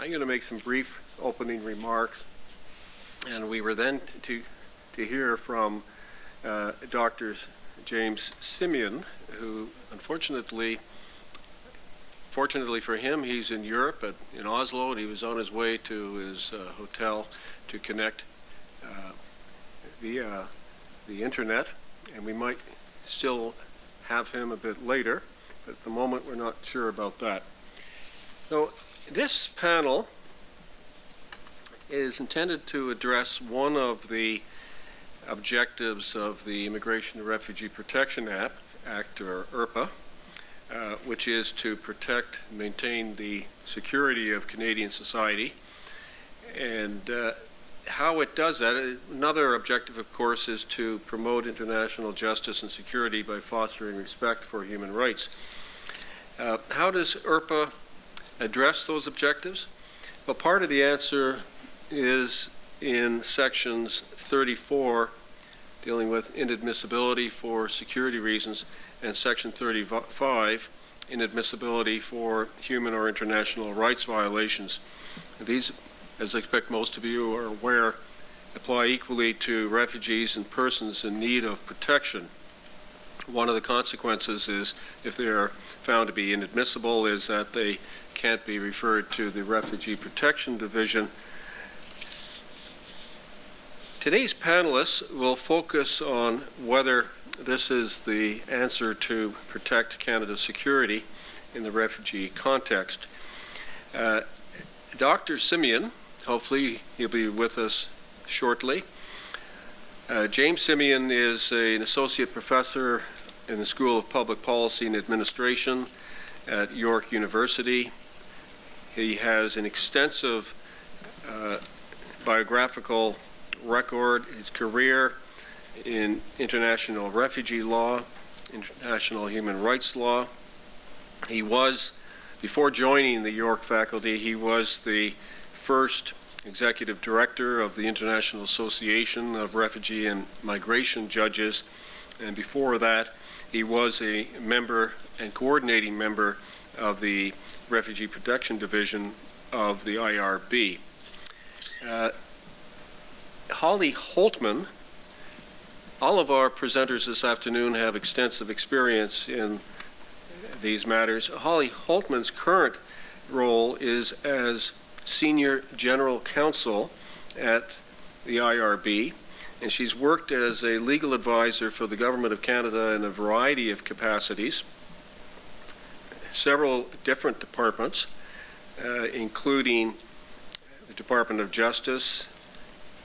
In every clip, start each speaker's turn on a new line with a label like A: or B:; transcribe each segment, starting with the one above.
A: I'm going to make some brief opening remarks, and we were then to, to hear from uh, Drs. James Simeon, who unfortunately, fortunately for him, he's in Europe, at, in Oslo, and he was on his way to his uh, hotel to connect uh, via the internet, and we might still have him a bit later, but at the moment we're not sure about that. So this panel is intended to address one of the objectives of the Immigration and Refugee Protection Act, Act or IRPA, uh, which is to protect and maintain the security of Canadian society. And uh, how it does that, another objective, of course, is to promote international justice and security by fostering respect for human rights. Uh, how does IRPA address those objectives? Well, part of the answer is in sections 34 dealing with inadmissibility for security reasons and section 35 inadmissibility for human or international rights violations. These, as I expect most of you are aware, apply equally to refugees and persons in need of protection. One of the consequences is, if they are found to be inadmissible, is that they can't be referred to the Refugee Protection Division. Today's panelists will focus on whether this is the answer to protect Canada's security in the refugee context. Uh, Dr. Simeon, hopefully he'll be with us shortly. Uh, James Simeon is a, an associate professor in the School of Public Policy and Administration at York University. He has an extensive uh, biographical record, his career in international refugee law, international human rights law. He was, before joining the York faculty, he was the first executive director of the International Association of Refugee and Migration Judges, and before that, he was a member and coordinating member of the Refugee Protection Division of the IRB. Uh, Holly Holtman, all of our presenters this afternoon have extensive experience in these matters. Holly Holtman's current role is as Senior General Counsel at the IRB, and she's worked as a legal advisor for the Government of Canada in a variety of capacities several different departments, uh, including the Department of Justice,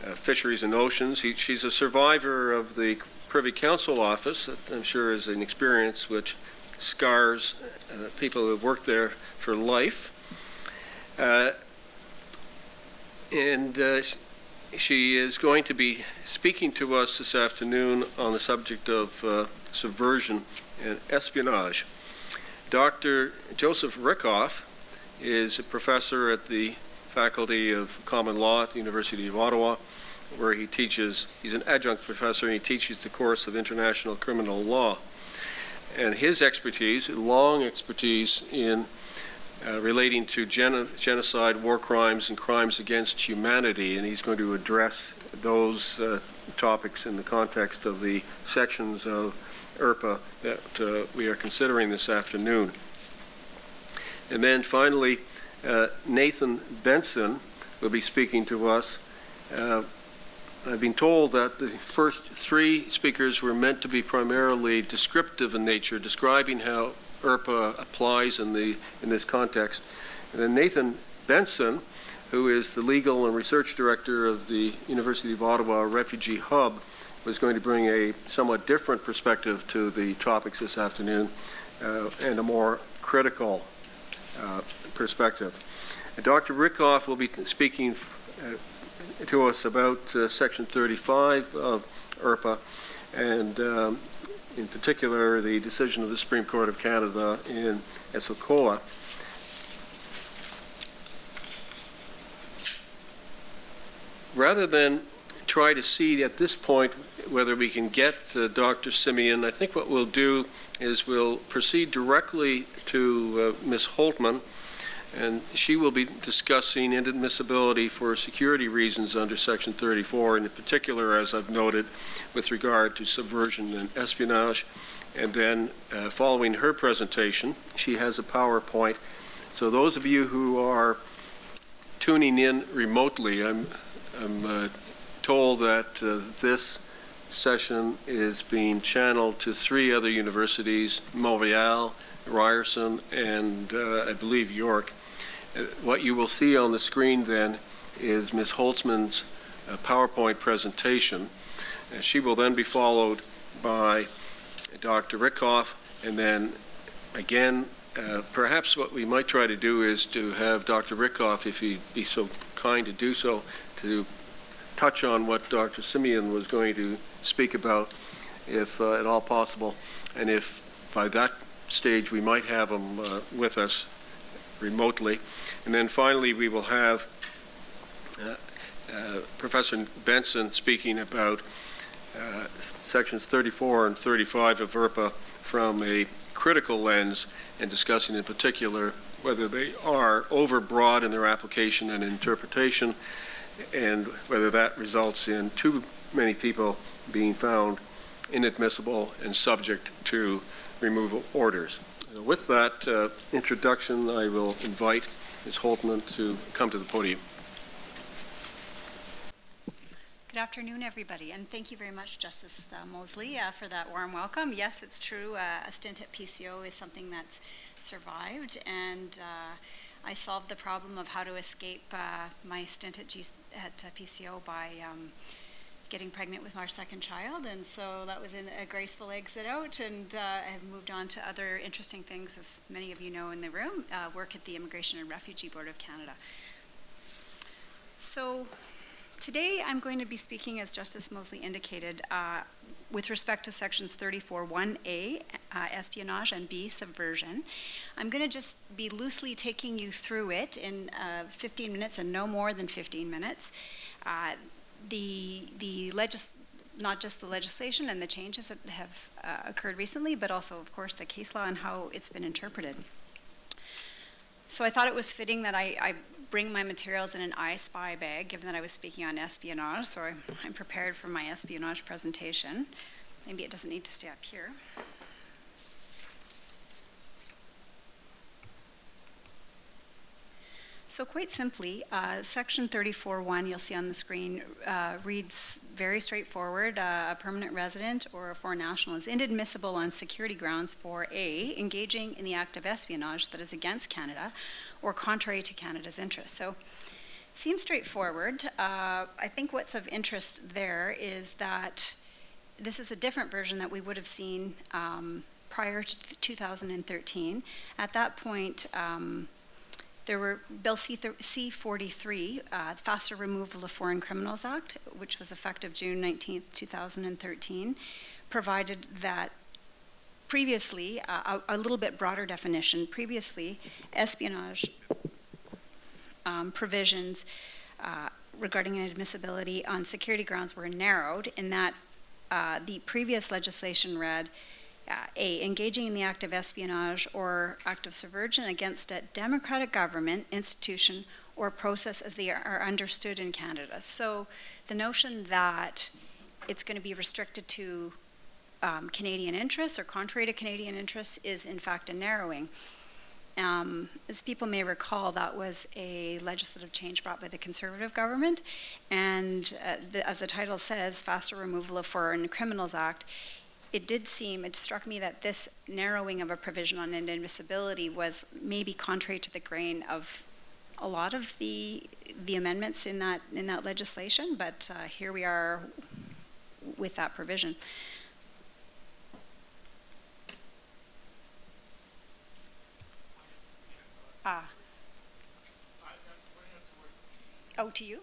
A: uh, Fisheries and Oceans. He, she's a survivor of the Privy Council office, I'm sure is an experience which scars uh, people who have worked there for life. Uh, and uh, she is going to be speaking to us this afternoon on the subject of uh, subversion and espionage. Dr. Joseph Rikhof is a professor at the Faculty of Common Law at the University of Ottawa, where he teaches, he's an adjunct professor, and he teaches the course of international criminal law. And his expertise, long expertise in uh, relating to gen genocide, war crimes, and crimes against humanity, and he's going to address those uh, topics in the context of the sections of IRPA that uh, we are considering this afternoon. And then finally, uh, Nathan Benson will be speaking to us. Uh, I've been told that the first three speakers were meant to be primarily descriptive in nature, describing how IRPA applies in, the, in this context. And then Nathan Benson, who is the legal and research director of the University of Ottawa Refugee Hub, was going to bring a somewhat different perspective to the topics this afternoon uh, and a more critical uh, perspective. And Dr. Rikhof will be speaking uh, to us about uh, Section 35 of IRPA and um, in particular the decision of the Supreme Court of Canada in Ezokola. Rather than try to see at this point whether we can get uh, Dr. Simeon. I think what we'll do is we'll proceed directly to uh, Ms. Holtman and she will be discussing inadmissibility for security reasons under Section 34, and in particular, as I've noted, with regard to subversion and espionage. And then, uh, following her presentation, she has a PowerPoint. So those of you who are tuning in remotely, I'm, I'm uh, told that uh, this session is being channeled to three other universities, Montreal, Ryerson, and uh, I believe York. Uh, What you will see on the screen then is Ms. Holtman's uh, PowerPoint presentation. And she will then be followed by Dr. Rikhof, and then again, uh, perhaps what we might try to do is to have Dr. Rikhof, if he'd be so kind to do so, to touch on what Dr. Simeon was going to speak about, if uh, at all possible. And if by that stage we might have him uh, with us remotely. And then finally, we will have uh, uh, Professor Benson speaking about uh, sections 34 and 35 of IRPA from a critical lens and discussing in particular whether they are overbroad in their application and interpretation and whether that results in too many people being found inadmissible and subject to removal orders. With that uh, introduction, I will invite Ms. Holtman to come to the podium.
B: Good afternoon, everybody, and thank you very much, Justice uh, Mosley, uh, for that warm welcome. Yes, it's true, uh, a stint at PCO is something that's survived, and uh, I solved the problem of how to escape uh, my stint at, G- at uh, PCO by um, getting pregnant with our second child, and so that was a graceful exit out, and uh, I have moved on to other interesting things, as many of you know in the room, uh, work at the Immigration and Refugee Board of Canada. So, Today, I'm going to be speaking, as Justice Mosley indicated, uh, with respect to sections 34.1a, uh, espionage, and b, subversion. I'm going to just be loosely taking you through it in uh, 15 minutes and no more than 15 minutes. Uh, the the legis- not just the legislation and the changes that have uh, occurred recently, but also, of course, the case law and how it's been interpreted. So I thought it was fitting that I, I bring my materials in an I Spy bag, given that I was speaking on espionage, so I'm, prepared for my espionage presentation. Maybe it doesn't need to stay up here. So quite simply, uh, Section 34.1, you'll see on the screen, uh, reads very straightforward. Uh, a permanent resident or a foreign national is inadmissible on security grounds for A, engaging in the act of espionage that is against Canada or contrary to Canada's interests. So seems straightforward. Uh, I think what's of interest there is that this is a different version that we would have seen um, prior to 2013. At that point, um, there were Bill C-43, uh, Faster Removal of Foreign Criminals Act, which was effective June 19, 2013, provided that previously, uh, a, a, little bit broader definition, previously, espionage um, provisions uh, regarding inadmissibility on security grounds were narrowed in that uh, the previous legislation read uh, A, engaging in the act of espionage or act of subversion against a democratic government, institution, or process as they are understood in Canada. So the notion that it's going to be restricted to um, Canadian interests or contrary to Canadian interests is in fact a narrowing. Um, as people may recall, that was a legislative change brought by the Conservative government, and uh, the, as the title says, Faster Removal of Foreign Criminals Act, it did seem, it struck me that this narrowing of a provision on inadmissibility was maybe contrary to the grain of a lot of the the amendments in that in that legislation, but uh, here we are with that provision. Ah. Oh, to you?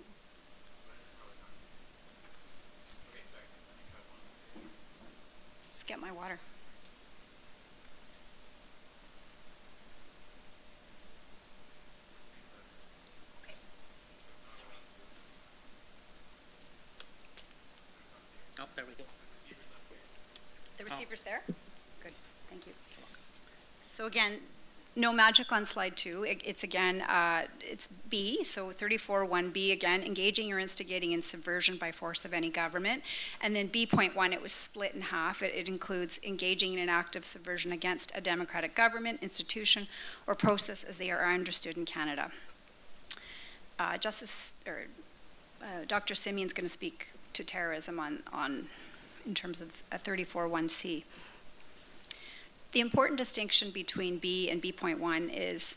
B: Get my water.
C: Oh, there we go.
B: The receiver's there? Oh. Good, thank you. So again, no magic on slide two. It- It's again, uh, it's B, so 34.1B, again, engaging or instigating in subversion by force of any government. And then B.1, it was split in half. It it includes engaging in an act of subversion against a democratic government, institution, or process as they are understood in Canada. Uh, Justice, or uh, Dr. Simeon's going to speak to terrorism on, on, in terms of a 34.1C. The important distinction between B and B.1 is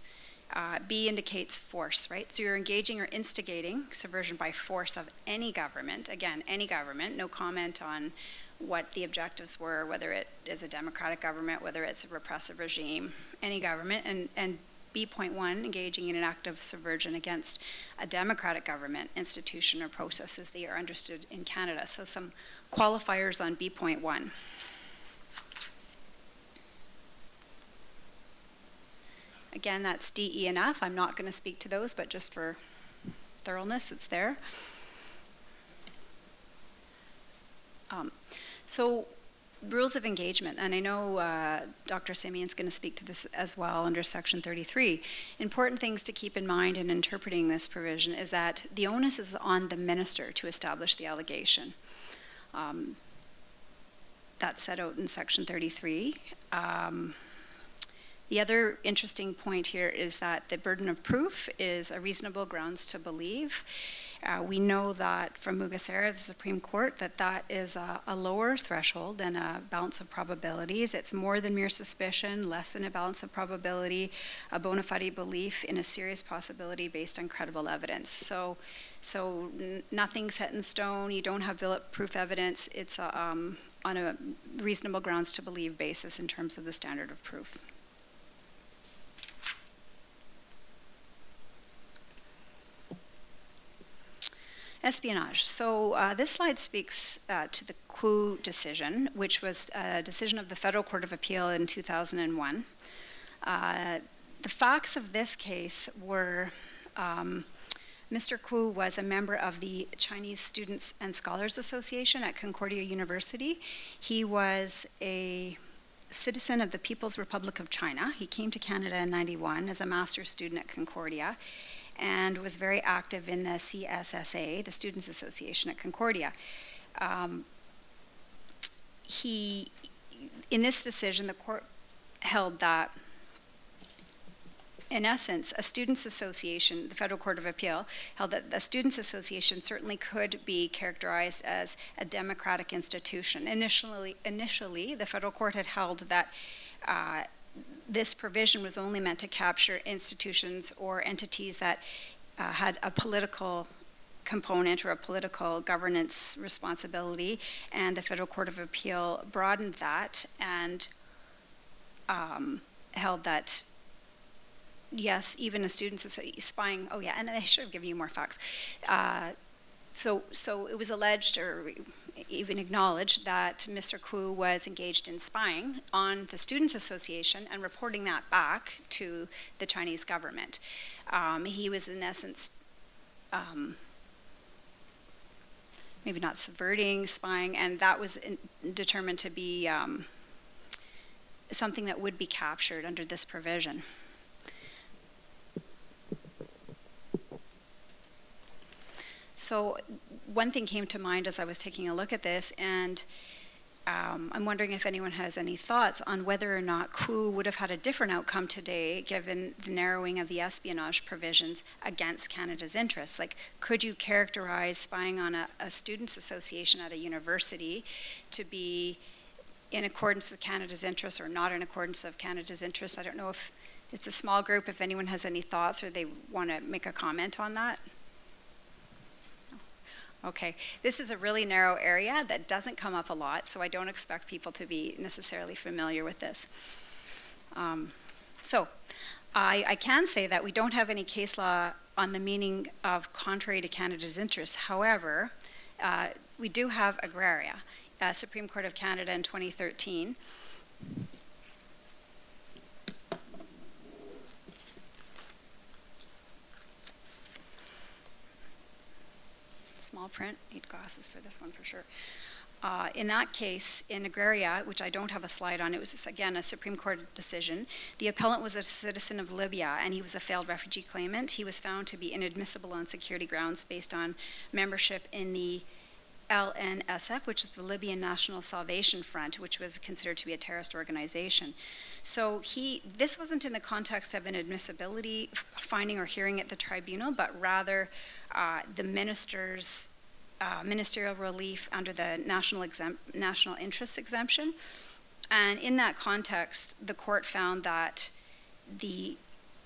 B: uh, B indicates force, right? So you're engaging or instigating subversion by force of any government. Again, any government, no comment on what the objectives were, whether it is a democratic government, whether it's a repressive regime, any government. And, and B.1, engaging in an act of subversion against a democratic government, institution, or process as they are understood in Canada. So some qualifiers on B.1. Again, that's D, E, and F. I'm not going to speak to those, but just for thoroughness, it's there. Um, so, rules of engagement, and I know uh, Dr. Simeon's going to speak to this as well under Section 33. Important things to keep in mind in interpreting this provision is that the onus is on the minister to establish the allegation. Um, that's set out in Section 33. Um, the other interesting point here is that the burden of proof is a reasonable grounds to believe. Uh, we know that from Mugesera, the Supreme Court, that that is a, a, lower threshold than a balance of probabilities. It's more than mere suspicion, less than a balance of probability, a bona fide belief in a serious possibility based on credible evidence. So, so nothing set in stone. You don't have bulletproof evidence. It's a, um, on a reasonable grounds to believe basis in terms of the standard of proof. Espionage. So uh, this slide speaks uh, to the Qu decision, which was a decision of the Federal Court of Appeal in 2001. Uh, the facts of this case were um, Mr. Qu was a member of the Chinese Students and Scholars Association at Concordia University. He was a citizen of the People's Republic of China. He came to Canada in 91 as a master's student at Concordia and was very active in the CSSA, the Students Association at Concordia. Um, he, in this decision, the court held that, in essence, a students' association, the Federal Court of Appeal, held that the students' association certainly could be characterized as a democratic institution. Initially, initially the federal court had held that uh, this provision was only meant to capture institutions or entities that uh, had a political component or a political governance responsibility, and the Federal Court of Appeal broadened that and um, held that yes, even a student is spying. Oh yeah, and I should have given you more facts. Uh, so, so it was alleged or even acknowledged that Mr. Qu was engaged in spying on the Students Association and reporting that back to the Chinese government. Um, he was, in essence, um, maybe not subverting, spying, and that was in, determined to be um, something that would be captured under this provision. So one thing came to mind as I was taking a look at this, and um, I'm wondering if anyone has any thoughts on whether or not Qu would have had a different outcome today given the narrowing of the espionage provisions against Canada's interests. Like, could you characterize spying on a, a students' association at a university to be in accordance with Canada's interests or not in accordance with Canada's interests? I don't know if it's a small group, if anyone has any thoughts or they want to make a comment on that. Okay, this is a really narrow area that doesn't come up a lot, so I don't expect people to be necessarily familiar with this. Um, so, I, I, can say that we don't have any case law on the meaning of contrary to Canada's interests. However, uh, we do have agraira. Uh, Supreme Court of Canada in 2013 small print, need glasses for this one for sure. Uh, in that case, in Agraira, which I don't have a slide on, it was again a Supreme Court decision. The appellant was a citizen of Libya and he was a failed refugee claimant. He was found to be inadmissible on security grounds based on membership in the LNSF, which is the Libyan National Salvation Front, which was considered to be a terrorist organization. So he, this wasn't in the context of an admissibility finding or hearing at the tribunal, but rather uh, the minister's uh, ministerial relief under the national, national interest exemption. And in that context, the court found that the,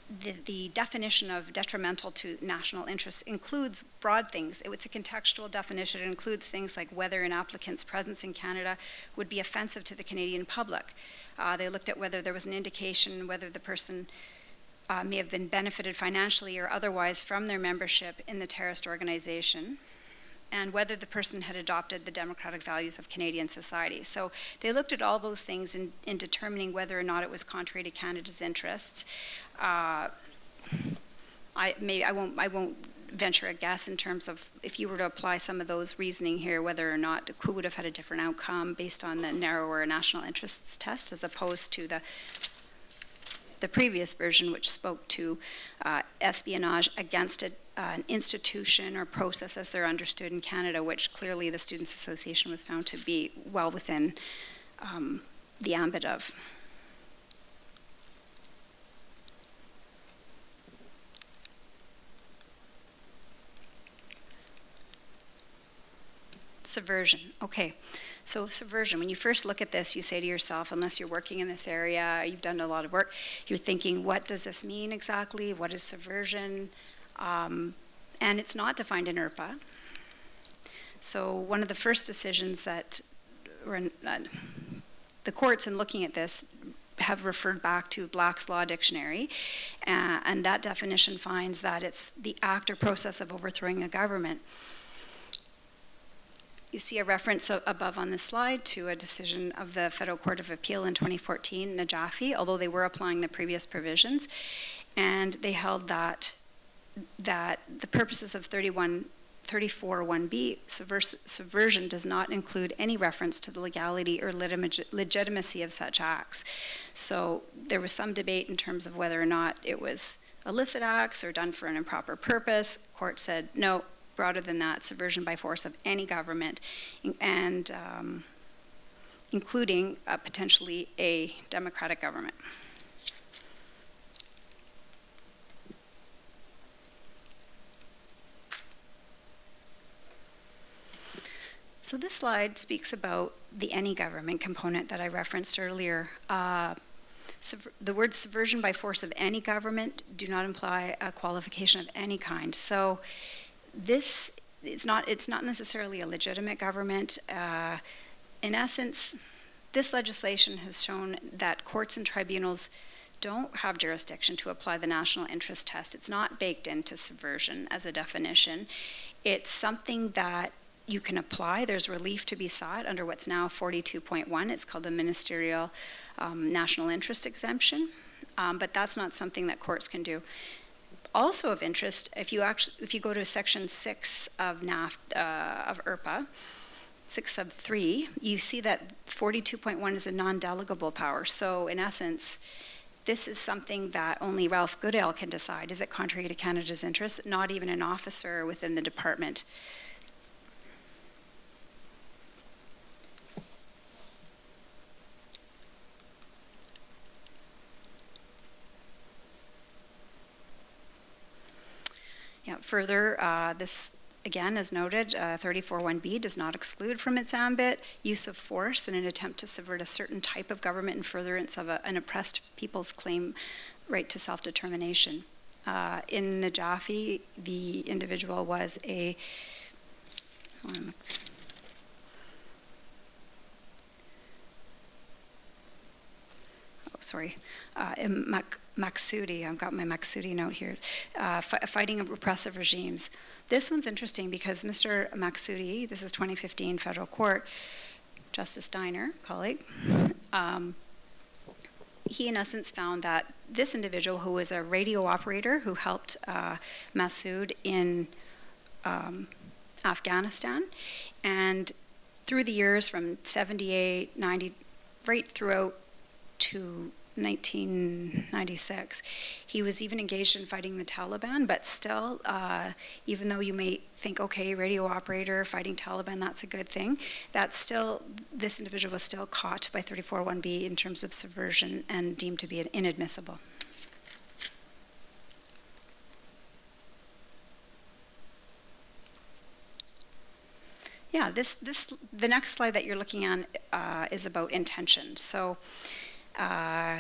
B: the, the, definition of detrimental to national interests includes broad things. It's a contextual definition. It includes things like whether an applicant's presence in Canada would be offensive to the Canadian public. Uh, they looked at whether there was an indication whether the person uh, may have been benefited financially or otherwise from their membership in the terrorist organization and whether the person had adopted the democratic values of Canadian society. So they looked at all those things in, in determining whether or not it was contrary to Canada's interests. Uh, I, may, I, won't, I won't venture a guess in terms of if you were to apply some of those reasoning here, whether or not who would have had a different outcome based on the narrower national interests test as opposed to the the previous version, which spoke to uh, espionage against a, uh, an institution or process as they're understood in Canada, which clearly the Students' Association was found to be well within um, the ambit of. Subversion. Okay. So subversion, when you first look at this, you say to yourself, unless you're working in this area, you've done a lot of work, you're thinking, what does this mean exactly? What is subversion? Um, and it's not defined in IRPA. So one of the first decisions that uh, the courts in looking at this have referred back to Black's Law Dictionary, uh, and that definition finds that it's the act or process of overthrowing a government. You see a reference above on the slide to a decision of the Federal Court of Appeal in 2014, Najafi, although they were applying the previous provisions. And they held that, that the purposes of 31 34.1b, subversion does not include any reference to the legality or legitimacy of such acts. So there was some debate in terms of whether or not it was illicit acts or done for an improper purpose. Court said, no, broader than that, subversion by force of any government, and um, including uh, potentially a democratic government. So this slide speaks about the any government component that I referenced earlier. Uh, the word subversion by force of any government do not imply a qualification of any kind. So this it's not it's not necessarily a legitimate government. Uh, in essence, this legislation has shown that courts and tribunals don't have jurisdiction to apply the national interest test. It's not baked into subversion as a definition. It's something that you can apply. There's relief to be sought under what's now 42.1. It's called the Ministerial um, National Interest Exemption. Um, but that's not something that courts can do also of interest, if you actually, if you go to section six of NAF, uh, of IRPA, six sub three, you see that 42.1 is a non-delegable power. So in essence, this is something that only Ralph Goodale can decide. Is it contrary to Canada's interests? Not even an officer within the department further, uh, this again, as noted, uh, 34.1b does not exclude from its ambit use of force in an attempt to subvert a certain type of government in furtherance of a, an oppressed people's claim right to self-determination. Uh, in Najafi, the individual was a, sorry, uh, Mac Maksudi, I've got my Maksudi note here, uh, fighting repressive regimes. This one's interesting because Mr. Maksudi, this is 2015 federal court, Justice Steiner, colleague, um, he in essence found that this individual who was a radio operator who helped uh, Masood in um, Afghanistan and through the years from 78, 90, right throughout to 1996. He was even engaged in fighting the Taliban, but still, uh, even though you may think, okay, radio operator fighting Taliban, that's a good thing, that's still, this individual was still caught by 341B in terms of subversion and deemed to be inadmissible. Yeah, this, this, the next slide that you're looking at uh, is about intention. So uh,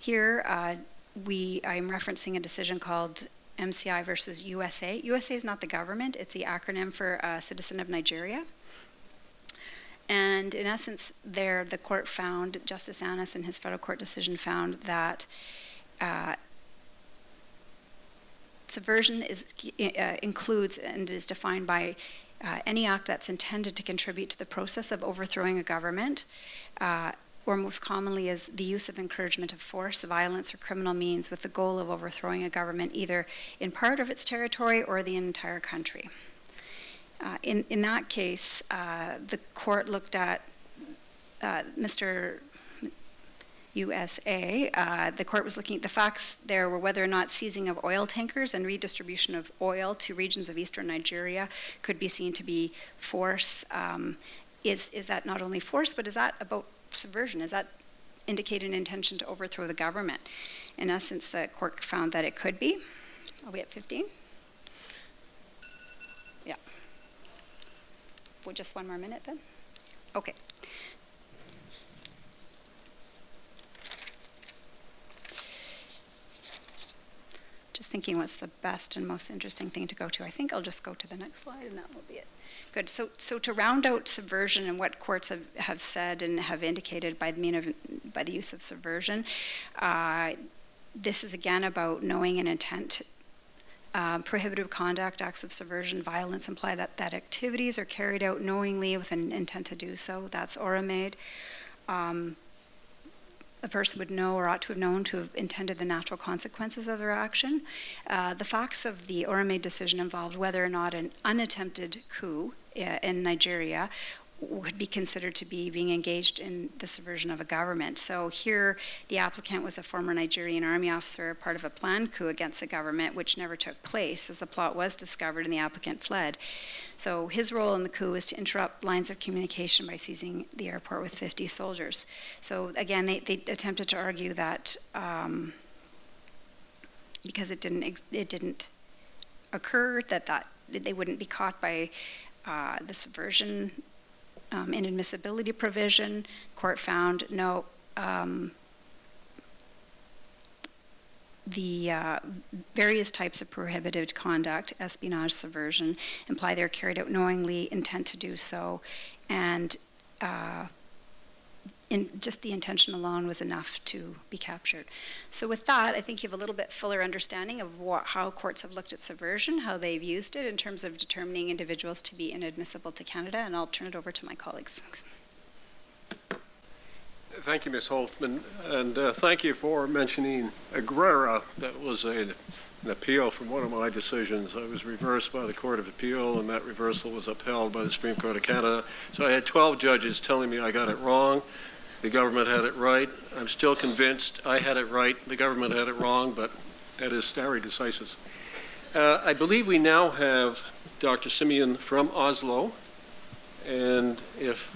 B: here, uh, we, I'm referencing a decision called MCI versus USA. USA is not the government, it's the acronym for uh, Citizen of Nigeria. And in essence, there the court found, Justice Annis in his federal court decision found that uh, subversion is, uh, includes and is defined by uh, any act that's intended to contribute to the process of overthrowing a government, uh, or most commonly is the use of encouragement of force, violence, or criminal means with the goal of overthrowing a government either in part of its territory or the entire country. Uh, in, in that case, uh, the court looked at uh, Mr. USA, uh, the court was looking at the facts there were whether or not seizing of oil tankers and redistribution of oil to regions of eastern Nigeria could be seen to be force. Um, is, is that not only force, but is that about subversion? Is that indicate an intention to overthrow the government? In essence, the court found that it could be. Are we at 15? Yeah. Well, just one more minute then? Okay. just thinking what's the best and most interesting thing to go to. I think I'll just go to the next slide and that will be it. Good. So, so to round out subversion and what courts have, have said and have indicated by the mean of by the use of subversion, uh, this is again about knowing an intent. Uh, prohibitive conduct, acts of subversion, violence imply that, that activities are carried out knowingly with an intent to do so. That's Oremade. Um, a person would know or ought to have known to have intended the natural consequences of their action. Uh, the facts of the Oremade decision involved whether or not an unattempted coup in Nigeria would be considered to be being engaged in the subversion of a government. So here, the applicant was a former Nigerian army officer, part of a planned coup against the government, which never took place as the plot was discovered and the applicant fled. So his role in the coup was to interrupt lines of communication by seizing the airport with 50 soldiers. So again, they, they attempted to argue that um, because it didn't it didn't occur, that that they wouldn't be caught by uh, the subversion um, inadmissibility provision. Court found no. Um, the uh, various types of prohibited conduct, espionage, subversion, imply they're carried out knowingly, intent to do so, and uh, in just the intention alone was enough to be captured. So with that, I think you have a little bit fuller understanding of what, how courts have looked at subversion, how they've used it in terms of determining individuals to be inadmissible to Canada, and I'll turn it over to my colleagues.
A: Thank you, Ms. Holtman, and uh, thank you for mentioning Agraira. That was a, an appeal from one of my decisions. I was reversed by the Court of Appeal, and that reversal was upheld by the Supreme Court of Canada. So I had 12 judges telling me I got it wrong. The government had it right. I'm still convinced I had it right. The government had it wrong, but that is stare decisis. Uh, I believe we now have Dr. Simeon from Oslo, and if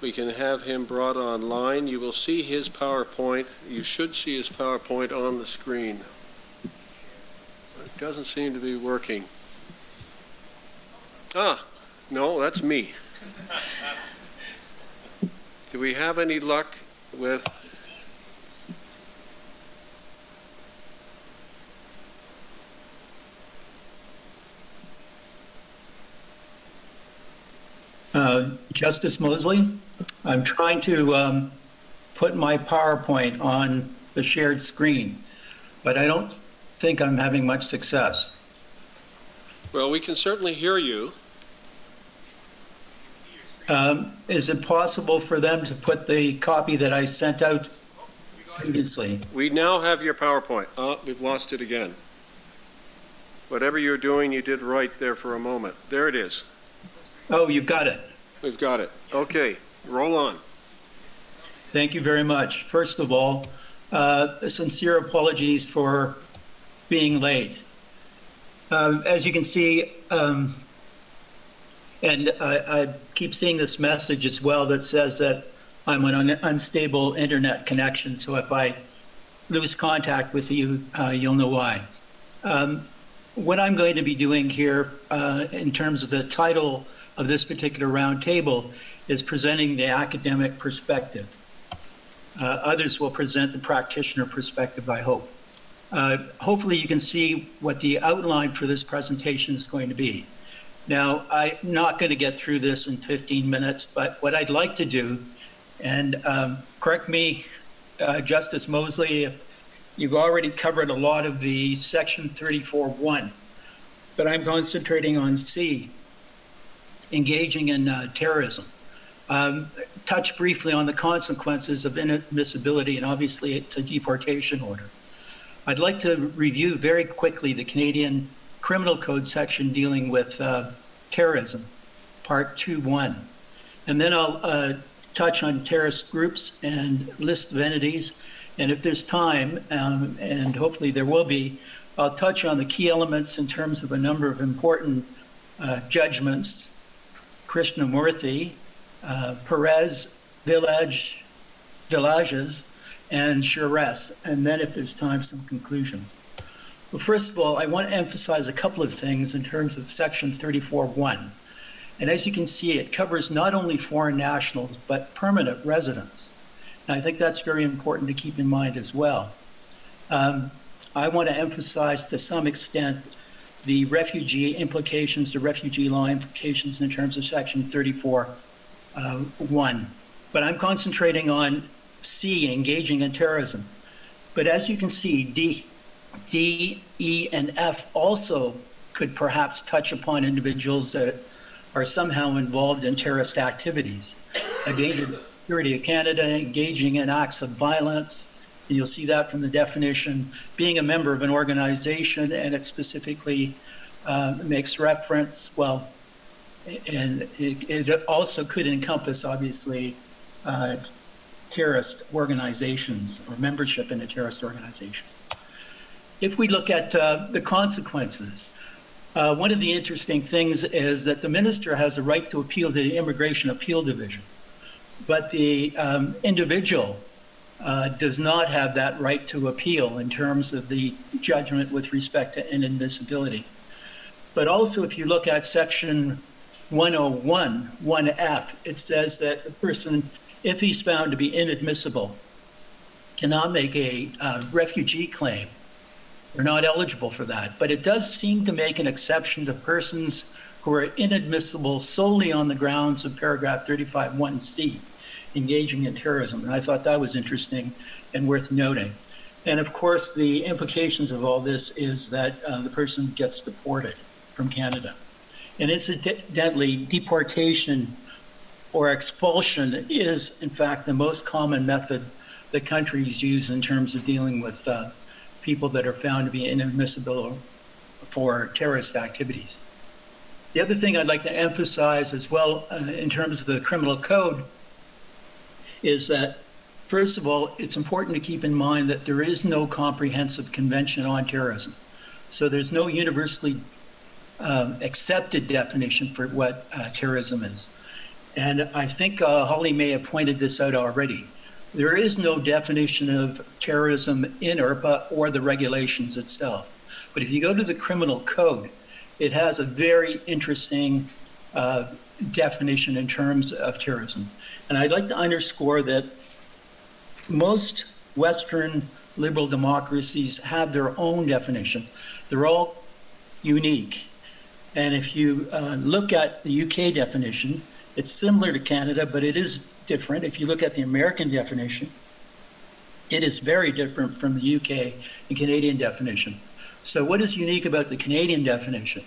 A: we can have him brought online, you will see his PowerPoint. You should see his PowerPoint on the screen. It doesn't seem to be working. Ah, no, that's me. Do we have any luck with
C: Uh, Justice Mosley, I'm trying to um, put my PowerPoint on the shared screen, but I don't think I'm having much success.
A: Well, we can certainly hear you.
C: Um, is it possible for them to put the copy that I sent out previously?
A: We now have your PowerPoint. Oh, we've lost it again. Whatever you're doing, you did right there for a moment. There it is.
C: Oh, you've got it.
A: We've got it. Okay, roll on.
C: Thank you very much. First of all, uh, sincere apologies for being late. Um, as you can see, um, and I, I, keep seeing this message as well that says that I'm on an unstable internet connection. So if I lose contact with you, uh, you'll know why. Um, what I'm going to be doing here uh, in terms of the title of this particular roundtable is presenting the academic perspective. Uh, others will present the practitioner perspective, I hope. Uh, hopefully you can see what the outline for this presentation is going to be. Now, I'm not going to get through this in 15 minutes, but what I'd like to do, and um, correct me, uh, Justice Mosley, if you've already covered a lot of the Section 34.1, but I'm concentrating on C, engaging in uh, terrorism. Um, touch briefly on the consequences of inadmissibility, and obviously it's a deportation order. I'd like to review very quickly the Canadian Criminal Code section dealing with uh, terrorism, Part 2.1. And then I'll uh, touch on terrorist groups and list of entities. And if there's time, um, and hopefully there will be, I'll touch on the key elements in terms of a number of important uh, judgments Krishnamurthy, uh, Perez, Village, Villages, and Charest. And then, if there's time, some conclusions. Well, first of all, I want to emphasize a couple of things in terms of Section 34.1. And as you can see, it covers not only foreign nationals, but permanent residents. And I think that's very important to keep in mind as well. Um, I want to emphasize to some extent the refugee implications, the refugee law implications in terms of Section 34 uh, 1. But I'm concentrating on C, engaging in terrorism. But as you can see, D, D, E, and F also could perhaps touch upon individuals that are somehow involved in terrorist activities. Endangering the security of Canada, engaging in acts of violence, and you'll see that from the definition, being a member of an organization, and it specifically uh, makes reference, well, and it, it, also could encompass, obviously, uh, terrorist organizations or membership in a terrorist organization. If we look at uh, the consequences, uh, one of the interesting things is that the minister has a right to appeal to the Immigration Appeal Division, but the um, individual uh, does not have that right to appeal in terms of the judgment with respect to inadmissibility. But also, if you look at section 101, 1F, it says that the person, if he's found to be inadmissible, cannot make a uh, refugee claim. They're not eligible for that. But it does seem to make an exception to persons who are inadmissible solely on the grounds of paragraph 35.1c, engaging in terrorism. And I thought that was interesting and worth noting. And of course, the implications of all this is that uh, the person gets deported from Canada. And incidentally, deportation or expulsion is, in fact, the most common method that countries use in terms of dealing with uh, people that are found to be inadmissible for terrorist activities. The other thing I'd like to emphasize as well uh, in terms of the criminal code is that, first of all, it's important to keep in mind that there is no comprehensive convention on terrorism. So there's no universally um, accepted definition for what uh, terrorism is. And I think uh, Holly may have pointed this out already. There is no definition of terrorism in IRPA or the regulations itself. But if you go to the criminal code, it has a very interesting uh, definition in terms of terrorism. And I'd like to underscore that most Western liberal democracies have their own definition. They're all unique. And if you uh, look at the UK definition, it's similar to Canada, but it is different. If you look at the American definition, it is very different from the UK and Canadian definition. So, what is unique about the Canadian definition?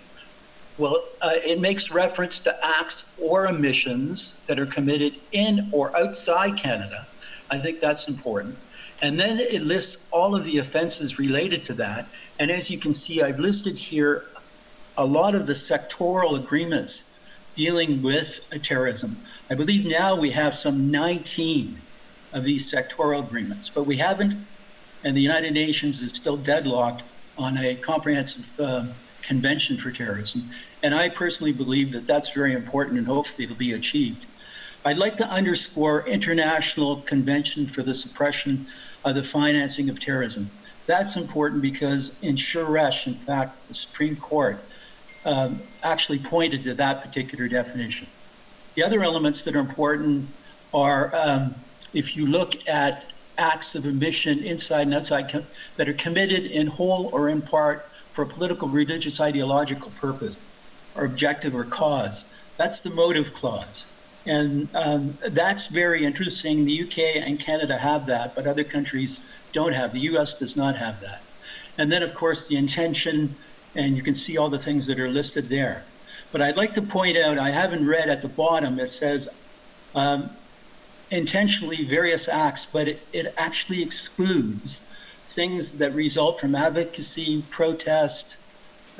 C: Well, uh, it makes reference to acts or omissions that are committed in or outside Canada. I think that's important. And then it lists all of the offenses related to that. And as you can see, I've listed here a lot of the sectoral agreements dealing with terrorism. I believe now we have some 19 of these sectoral agreements, but we haven't, and the United Nations is still deadlocked on a comprehensive uh, convention for terrorism. And I personally believe that that's very important and hopefully it'll be achieved. I'd like to underscore International Convention for the Suppression of the Financing of Terrorism. That's important because in Suresh, in fact, the Supreme Court um, actually pointed to that particular definition. The other elements that are important are um, if you look at acts of omission inside and outside that are committed in whole or in part for a political, religious, ideological purpose or objective or cause. That's the motive clause. And um, that's very interesting. The UK and Canada have that, but other countries don't have. The US does not have that. And then, of course, the intention, and you can see all the things that are listed there. But I'd like to point out, I haven't read at the bottom, it says um, intentionally various acts, but it, it actually excludes things that result from advocacy, protest,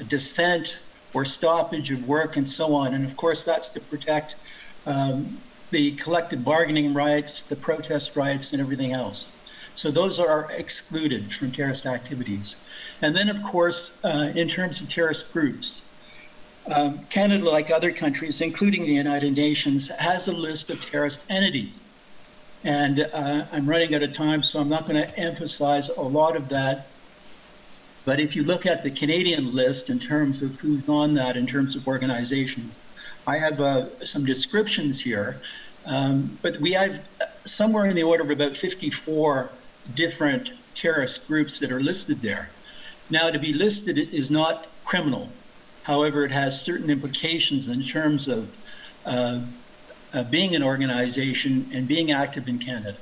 C: dissent, or stoppage of work, and so on. And of course, that's to protect um, the collective bargaining rights, the protest rights, and everything else. So those are excluded from terrorist activities. And then, of course, uh, in terms of terrorist groups, um, Canada, like other countries, including the United Nations, has a list of terrorist entities. And uh, I'm running out of time, so I'm not going to emphasize a lot of that. But if you look at the Canadian list in terms of who's on that, in terms of organizations, I have uh, some descriptions here. Um, but we have somewhere in the order of about 54 different terrorist groups that are listed there. Now, to be listed is not criminal. However, it has certain implications in terms of uh, uh, being an organization and being active in Canada.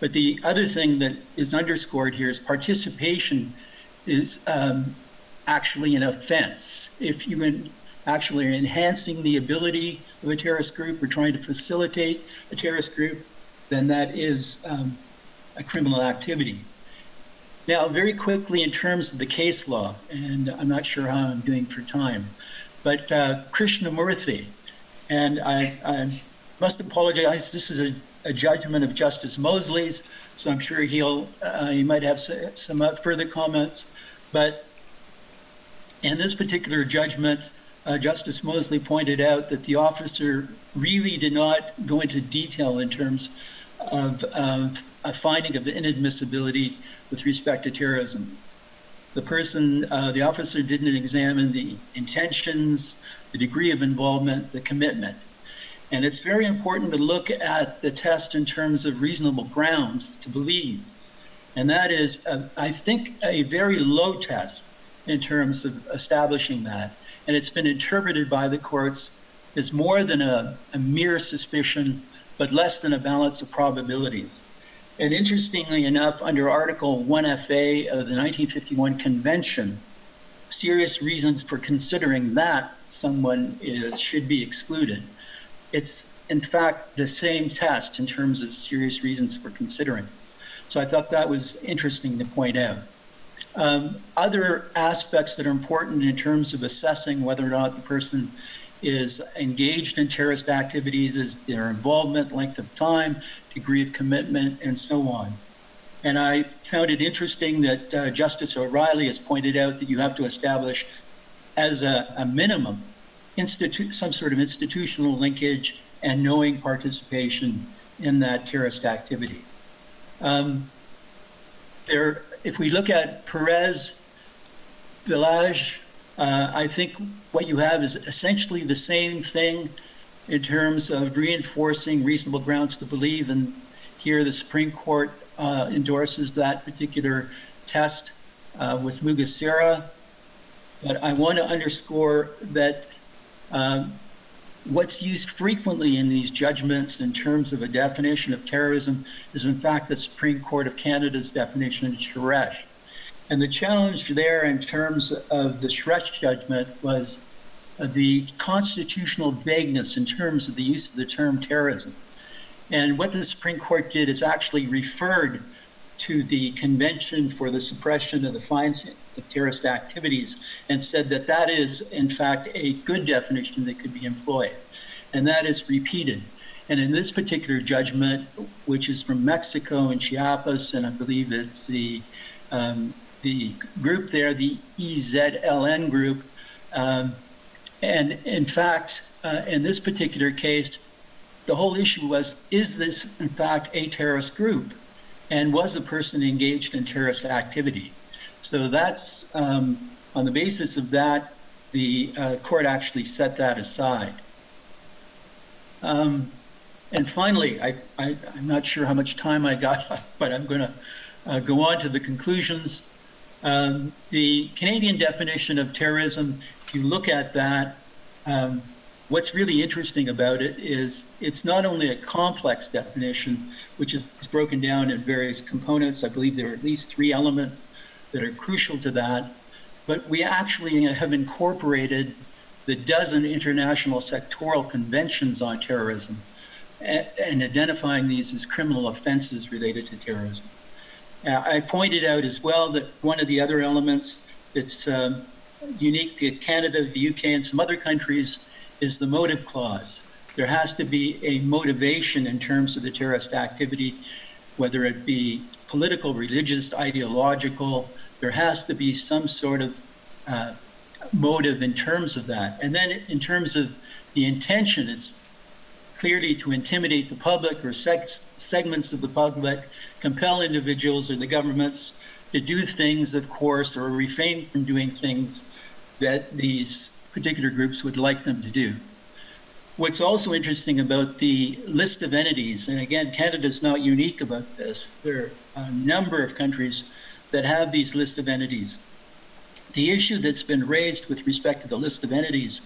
C: But the other thing that is underscored here is participation is um, actually an offense. If you in, actually are enhancing the ability of a terrorist group or trying to facilitate a terrorist group, then that is um, a criminal activity. Now, very quickly, in terms of the case law, and I'm not sure how I'm doing for time, but uh, Krishnamurthy, and I, I must apologize. This is a, a judgment of Justice Mosley's, so I'm sure he'll uh, he might have some uh, further comments. But in this particular judgment, uh, Justice Mosley pointed out that the officer really did not go into detail in terms of, of a finding of inadmissibility with respect to terrorism. The person, uh, the officer didn't examine the intentions, the degree of involvement, the commitment. And it's very important to look at the test in terms of reasonable grounds to believe. And that is, uh, I think, a very low test in terms of establishing that. And it's been interpreted by the courts as more than a, a mere suspicion, but less than a balance of probabilities. And interestingly enough, under Article 1FA of the 1951 Convention, serious reasons for considering that someone is should be excluded it's in fact the same test in terms of serious reasons for considering. So I thought that was interesting to point out. Um, other aspects that are important in terms of assessing whether or not the person is engaged in terrorist activities is their involvement, length of time, degree of commitment, and so on. And I found it interesting that uh, Justice O'Reilly has pointed out that you have to establish as a, a minimum institute, some sort of institutional linkage and knowing participation in that terrorist activity. Um, there, if we look at Perez Village, uh, I think what you have is essentially the same thing in terms of reinforcing reasonable grounds to believe. And here the Supreme Court uh, endorses that particular test uh, with Mugesera. But I want to underscore that um, what's used frequently in these judgments in terms of a definition of terrorism is, in fact, the Supreme Court of Canada's definition in Suresh. And the challenge there in terms of the Suresh judgment was uh, the constitutional vagueness in terms of the use of the term terrorism. And what the Supreme Court did is actually referred to the Convention for the Suppression of the Financing of Terrorist Activities and said that that is, in fact, a good definition that could be employed. And that is repeated. And in this particular judgment, which is from Mexico and Chiapas, and I believe it's the um, the group there, the EZLN group, um, and in fact, uh, in this particular case, the whole issue was: is this in fact a terrorist group, and was the person engaged in terrorist activity? So that's um, on the basis of that, the uh, court actually set that aside. Um, and finally, I, am not sure how much time I got, but I'm going to uh, go on to the conclusions. Um, the Canadian definition of terrorism, if you look at that, um, what's really interesting about it is it's not only a complex definition, which is broken down in various components. I believe there are at least three elements that are crucial to that, but we actually have incorporated the dozen international sectoral conventions on terrorism and identifying these as criminal offenses related to terrorism. Uh, I pointed out as well that one of the other elements that's um, unique to Canada, the UK, and some other countries is the motive clause. There has to be a motivation in terms of the terrorist activity, whether it be political, religious, ideological. There has to be some sort of uh, motive in terms of that. And then in terms of the intention, it's clearly to intimidate the public or segments of the public, compel individuals or the governments to do things, of course, or refrain from doing things that these particular groups would like them to do. What's also interesting about the list of entities, and again, Canada is not unique about this, there are a number of countries that have these list of entities. The issue that's been raised with respect to the list of entities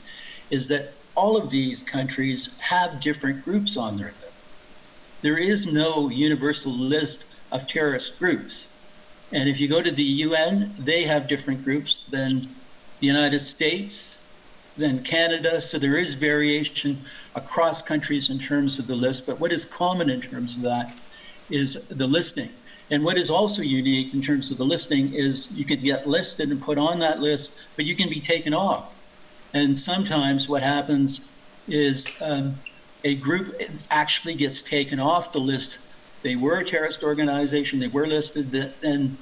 C: is that all of these countries have different groups on their list. There is no universal list of terrorist groups. And if you go to the UN, they have different groups than the United States, than Canada. So there is variation across countries in terms of the list. But what is common in terms of that is the listing. And what is also unique in terms of the listing is you can get listed and put on that list, but you can be taken off. And sometimes what happens is um, a group actually gets taken off the list. They were a terrorist organization, they were listed, then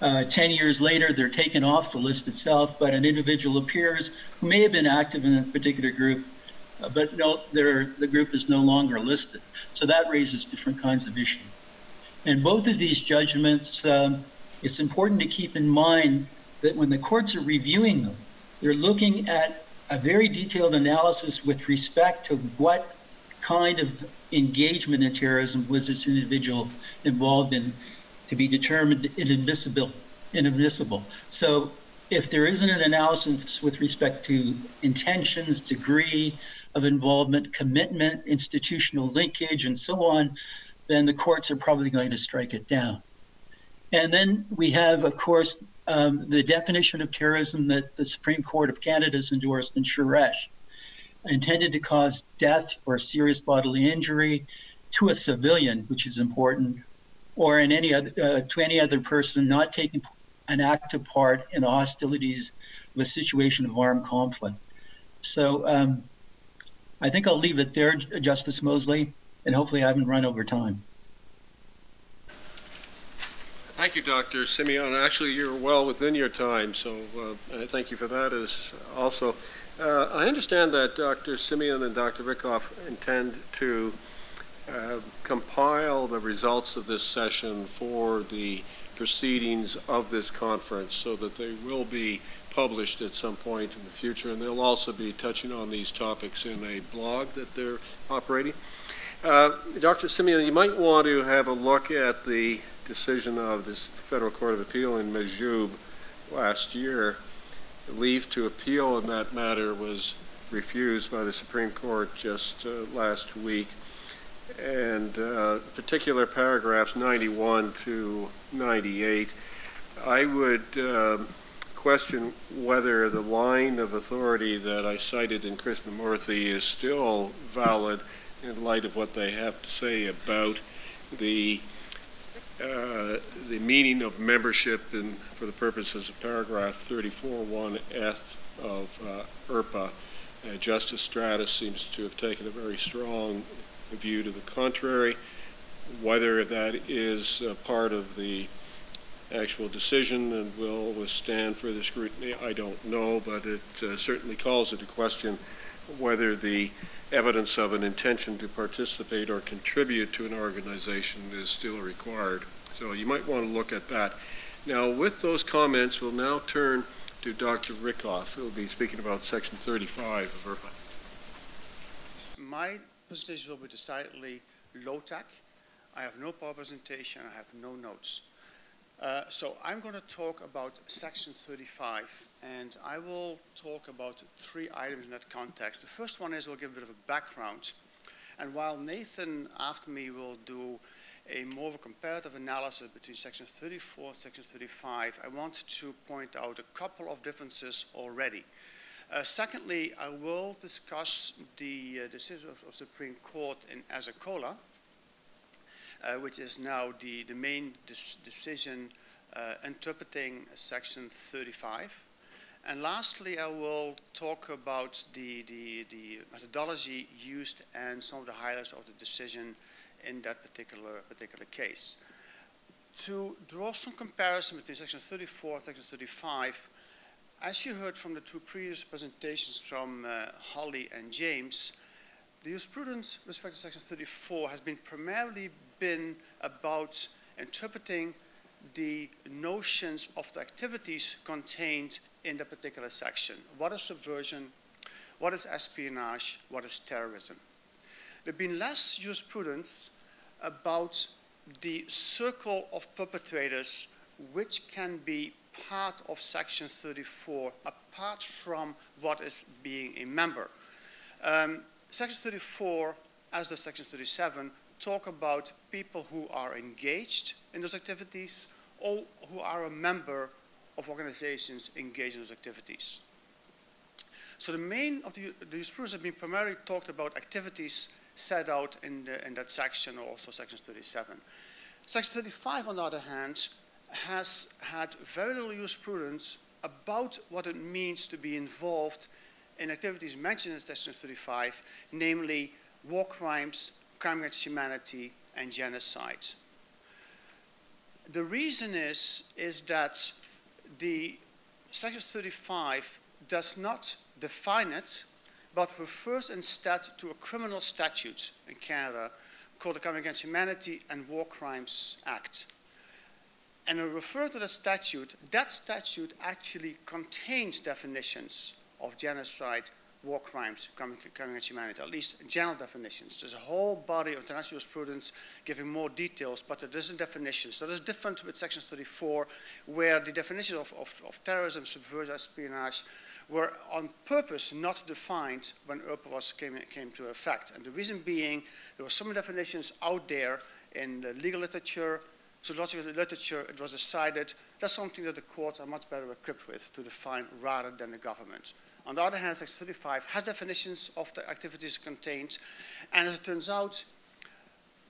C: uh, 10 years later they're taken off the list itself, but an individual appears who may have been active in a particular group, uh, but no, the group is no longer listed. So that raises different kinds of issues. And both of these judgments, um, it's important to keep in mind that when the courts are reviewing them, they're looking at a very detailed analysis with respect to what kind of engagement in terrorism was this individual involved in to be determined inadmissible. inadmissible. So if there isn't an analysis with respect to intentions, degree of involvement, commitment, institutional linkage, and so on, then the courts are probably going to strike it down. And then we have, of course, um, the definition of terrorism that the Supreme Court of Canada has endorsed in Suresh, intended to cause death or serious bodily injury to a civilian, which is important, or in any other, uh, to any other person not taking an active part in the hostilities of a situation of armed conflict. So um, I think I'll leave it there, Justice Mosley, and hopefully I haven't run over time.
A: Thank you, Dr. Simeon. Actually, you're well within your time, so uh, I thank you for that as also. Uh, I understand that Dr. Simeon and Dr. Rikhof intend to uh, compile the results of this session for the proceedings of this conference so that they will be published at some point in the future, and they'll also be touching on these topics in a blog that they're operating. Uh, Dr. Simeon, you might want to have a look at the decision of this Federal Court of Appeal in Mahjoub last year, leave to appeal in that matter was refused by the Supreme Court just uh, last week. And uh, particular paragraphs 91 to 98, I would uh, question whether the line of authority that I cited in Krishnamurthy is still valid in light of what they have to say about the uh, the meaning of membership in, for the purposes of paragraph 34.1F of uh, IRPA. Uh, Justice Stratas seems to have taken a very strong view to the contrary. Whether that is part of the actual decision and will withstand further scrutiny, I don't know, but it uh, certainly calls into question whether the evidence of an intention to participate or contribute to an organization is still required. So you might want to look at that. Now, with those comments, we'll now turn to Dr. Rikhof, who will be speaking about Section 35 of IRPA.
D: My presentation will be decidedly low-tech. I have no power presentation, I have no notes. Uh, so I'm going to talk about Section 35, and I will talk about three items in that context. The first one is we'll give a bit of a background, and while Nathan, after me, will do a more of a comparative analysis between Section 34 and Section 35, I want to point out a couple of differences already. Uh, secondly, I will discuss the uh, decision of, of Supreme Court in Ezokola, which is now the, the main decision uh, interpreting Section 35. And lastly, I will talk about the, the, the, methodology used and some of the highlights of the decision in that particular, particular case. To draw some comparison between Section 34 and Section 35, as you heard from the two previous presentations from uh, Holly and James, the jurisprudence respect to Section 34 has been primarily been about interpreting the notions of the activities contained in the particular section. What is subversion? What is espionage? What is terrorism? There have been less jurisprudence about the circle of perpetrators which can be part of Section 34 apart from what is being a member. Um, Section 34, as does Section 37, talk about people who are engaged in those activities or who are a member of organizations engaged in those activities. So the main of the, the jurisprudence have been primarily talked about activities set out in, the, in that section, or also section 37. Section 35, on the other hand, has had very little jurisprudence about what it means to be involved in activities mentioned in section 35, namely war crimes, crime against humanity, and genocide. The reason is, is that the Section 35 does not define it, but refers instead to a criminal statute in Canada called the Crime Against Humanity and War Crimes Act. And in referring to that statute, that statute actually contains definitions of genocide, war crimes coming, against humanity, at least general definitions. There's a whole body of international jurisprudence giving more details, but there isn't definitions. So there's different with Section 34, where the definitions of, of, of terrorism, subversion, espionage were on purpose not defined when IRPA was, came, came to effect. And the reason being, there were some definitions out there in the legal literature, sociological literature, it was decided that's something that the courts are much better equipped with to define rather than the government. On the other hand, Section 35 has definitions of the activities contained, and as it turns out,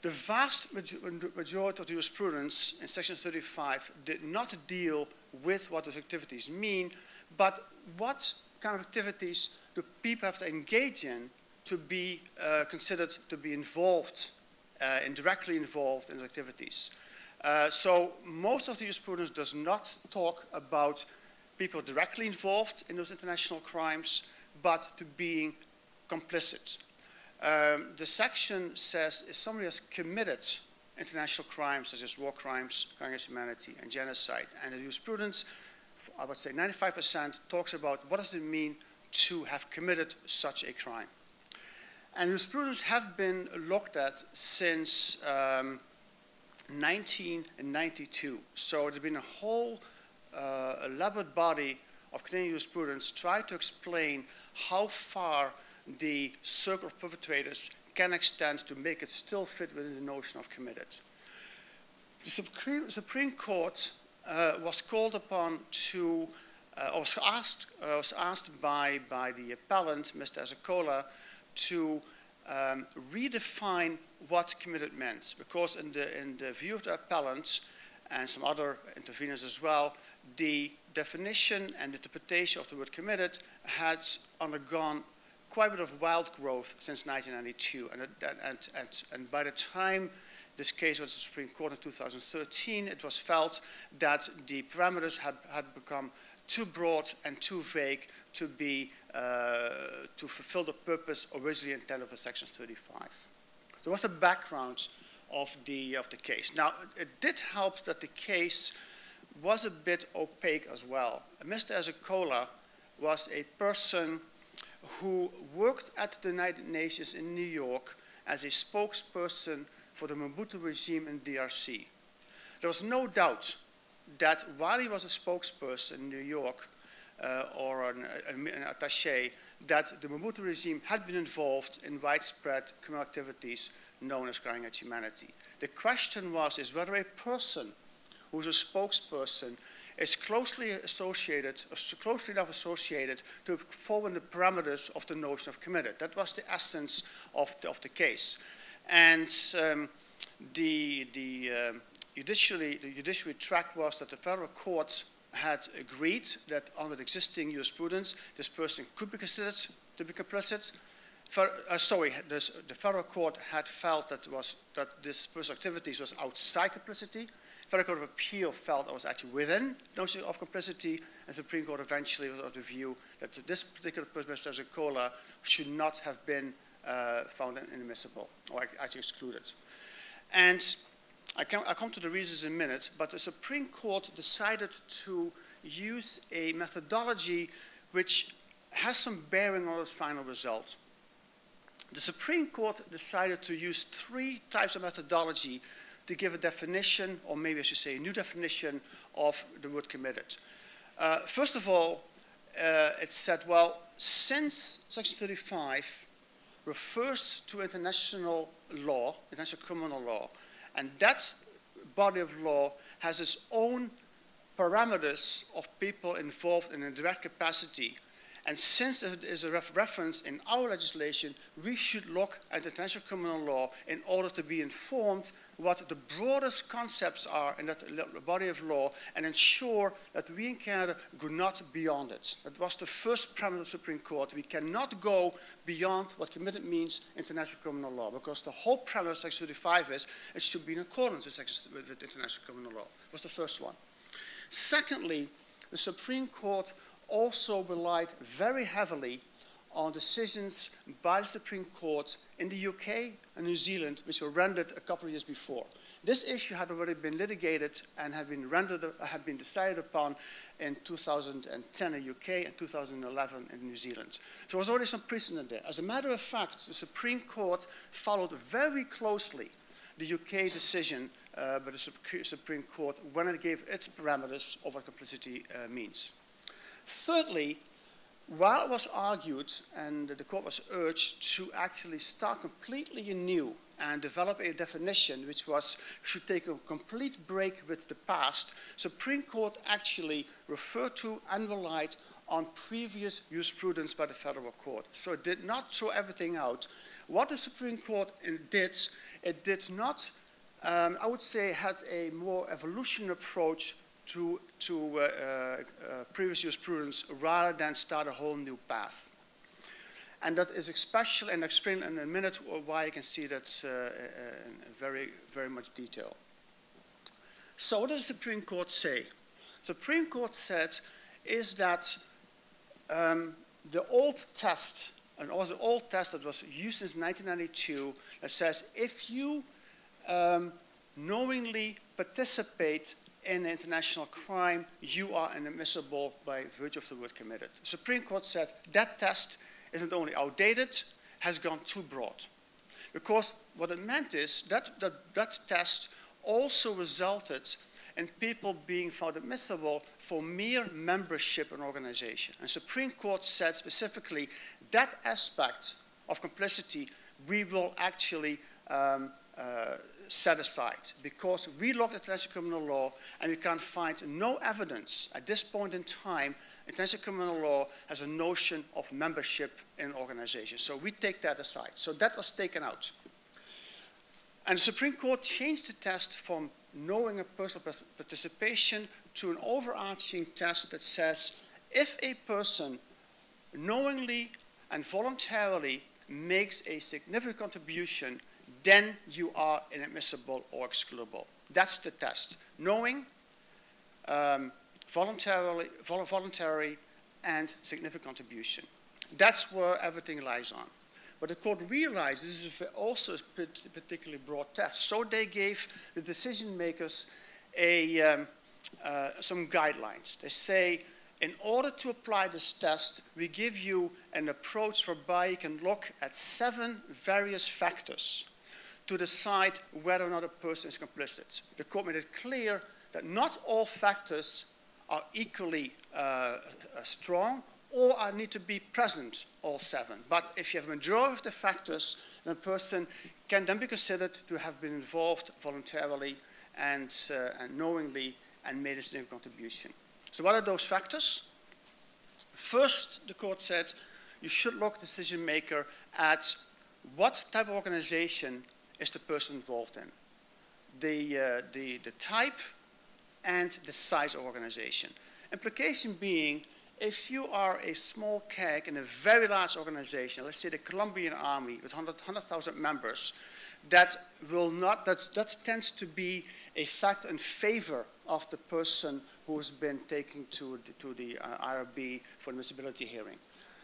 D: the vast majority of the jurisprudence in Section 35 did not deal with what those activities mean, but what kind of activities do people have to engage in to be uh, considered to be involved, uh, indirectly involved in activities. Uh, so most of the jurisprudence does not talk about people directly involved in those international crimes, but to being complicit. Um, the section says if somebody has committed international crimes such as war crimes, crime against humanity, and genocide, and the jurisprudence, I would say 95%, talks about what does it mean to have committed such a crime. And jurisprudence have been looked at since um, 1992. So there's been a whole uh, elaborate body of Canadian jurisprudence try to explain how far the circle of perpetrators can extend to make it still fit within the notion of committed. The Supreme, Supreme Court uh, was called upon to, uh, was asked, uh, was asked by, by the appellant, Mr. Ezokola, to um, redefine what committed meant. Because in the, in the view of the appellant and some other interveners as well, the definition and interpretation of the word committed has undergone quite a bit of wild growth since 1992. And, and, and, and by the time this case was the Supreme Court in 2013, it was felt that the parameters had, had become too broad and too vague to be uh, to fulfill the purpose originally intended for Section 35. So what's the background of the of the case? Now it did help that the case was a bit opaque as well. Mr. Ezokola was a person who worked at the United Nations in New York as a spokesperson for the Mobutu regime in DRC. There was no doubt that while he was a spokesperson in New York uh, or an, an attaché, that the Mobutu regime had been involved in widespread criminal activities known as crime against humanity. The question was is whether a person who's a spokesperson is closely associated, closely enough associated to in the parameters of the notion of committed. That was the essence of the, of the case. And um, the, the, um, judiciary, the judiciary track was that the federal court had agreed that under existing jurisprudence, this person could be considered to be complicit. For, uh, sorry, this, the federal court had felt that, was, that this person's activities was outside complicity. Federal Court of Appeal felt it was actually within notion of complicity, and Supreme Court eventually was of the view that this particular person, Mr. Ezokola, should not have been uh, found inadmissible or actually excluded. And I, come, I come to the reasons in a minute, but the Supreme Court decided to use a methodology which has some bearing on its final result. The Supreme Court decided to use three types of methodology to give a definition, or maybe I should say a new definition, of the word committed. Uh, first of all, uh, it said, well, since Section 35 refers to international law, international criminal law, and that body of law has its own parameters of people involved in a direct capacity. And since it is a ref reference in our legislation, we should look at international criminal law in order to be informed what the broadest concepts are in that body of law and ensure that we in Canada go not beyond it. That was the first premise of the Supreme Court. We cannot go beyond what committed means international criminal law because the whole premise of Section 35 is it should be in accordance with, with international criminal law. That was the first one. Secondly, the Supreme Court also relied very heavily on decisions by the Supreme Court in the UK and New Zealand, which were rendered a couple of years before. This issue had already been litigated and had been rendered, had been decided upon in 2010 in the UK and 2011 in New Zealand. So there was already some precedent there. As a matter of fact, the Supreme Court followed very closely the UK decision uh, by the Supreme Court when it gave its parameters of what complicity uh, means. Thirdly, while it was argued and the court was urged to actually start completely anew and develop a definition which was should take a complete break with the past, Supreme Court actually referred to and relied on previous jurisprudence by the federal court. So it did not throw everything out. What the Supreme Court did, it did not, um, I would say, had a more evolutionary approach to, to uh, uh, previous jurisprudence rather than start a whole new path. And that is especially, and explain in a minute why you can see that uh, in very, very much detail. So what does the Supreme Court say? Supreme Court said is that um, the old test, and also the old test that was used since 1992, that says if you um, knowingly participate in international crime, you are inadmissible by virtue of the word committed. The Supreme Court said that test isn't only outdated, has gone too broad. Because what it meant is that that, that test also resulted in people being found admissible for mere membership in an organization. And Supreme Court said specifically that aspect of complicity we will actually um, uh, set aside because we looked at international criminal law and we can't find no evidence at this point in time international criminal law has a notion of membership in an organization. So we take that aside. So that was taken out. And the Supreme Court changed the test from knowing a personal participation to an overarching test that says if a person knowingly and voluntarily makes a significant contribution, then you are inadmissible or excludable. That's the test. Knowing, um, voluntarily, vol voluntary, and significant contribution. That's where everything lies on. But the court realized this is also a particularly broad test. So they gave the decision makers a, um, uh, some guidelines. They say, in order to apply this test, we give you an approach whereby you can look at seven various factors to decide whether or not a person is complicit. The court made it clear that not all factors are equally uh, uh strong or are, need to be present, all seven. But if you have a majority of the factors, then a person can then be considered to have been involved voluntarily and, uh, and knowingly and made a significant contribution. So what are those factors? First, the court said you should look decision maker at what type of organization is the person involved in. The, uh, the, the type and the size of organization. Implication being if you are a small CAG in a very large organization, let's say the Colombian army with 100,000 members, that will not, that, that tends to be a factor in favor of the person who's been taken to, to the uh, IRB for admissibility hearing.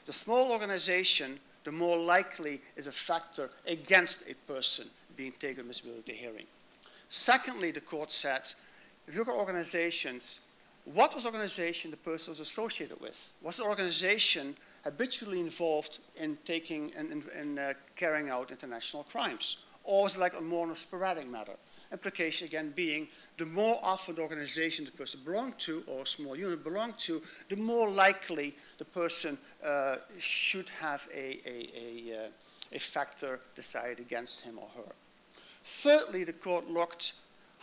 D: The small organization, the more likely is a factor against a person being taken to admissibility hearing. Secondly, the court said, if you look at organizations what was the organization the person was associated with? Was the organization habitually involved in taking and in, in, uh, carrying out international crimes? Or was it like a more sporadic matter? Implication again being the more often the organization the person belonged to or a small unit belonged to, the more likely the person uh, should have a, a, a, uh, a factor decided against him or her. Thirdly, the court looked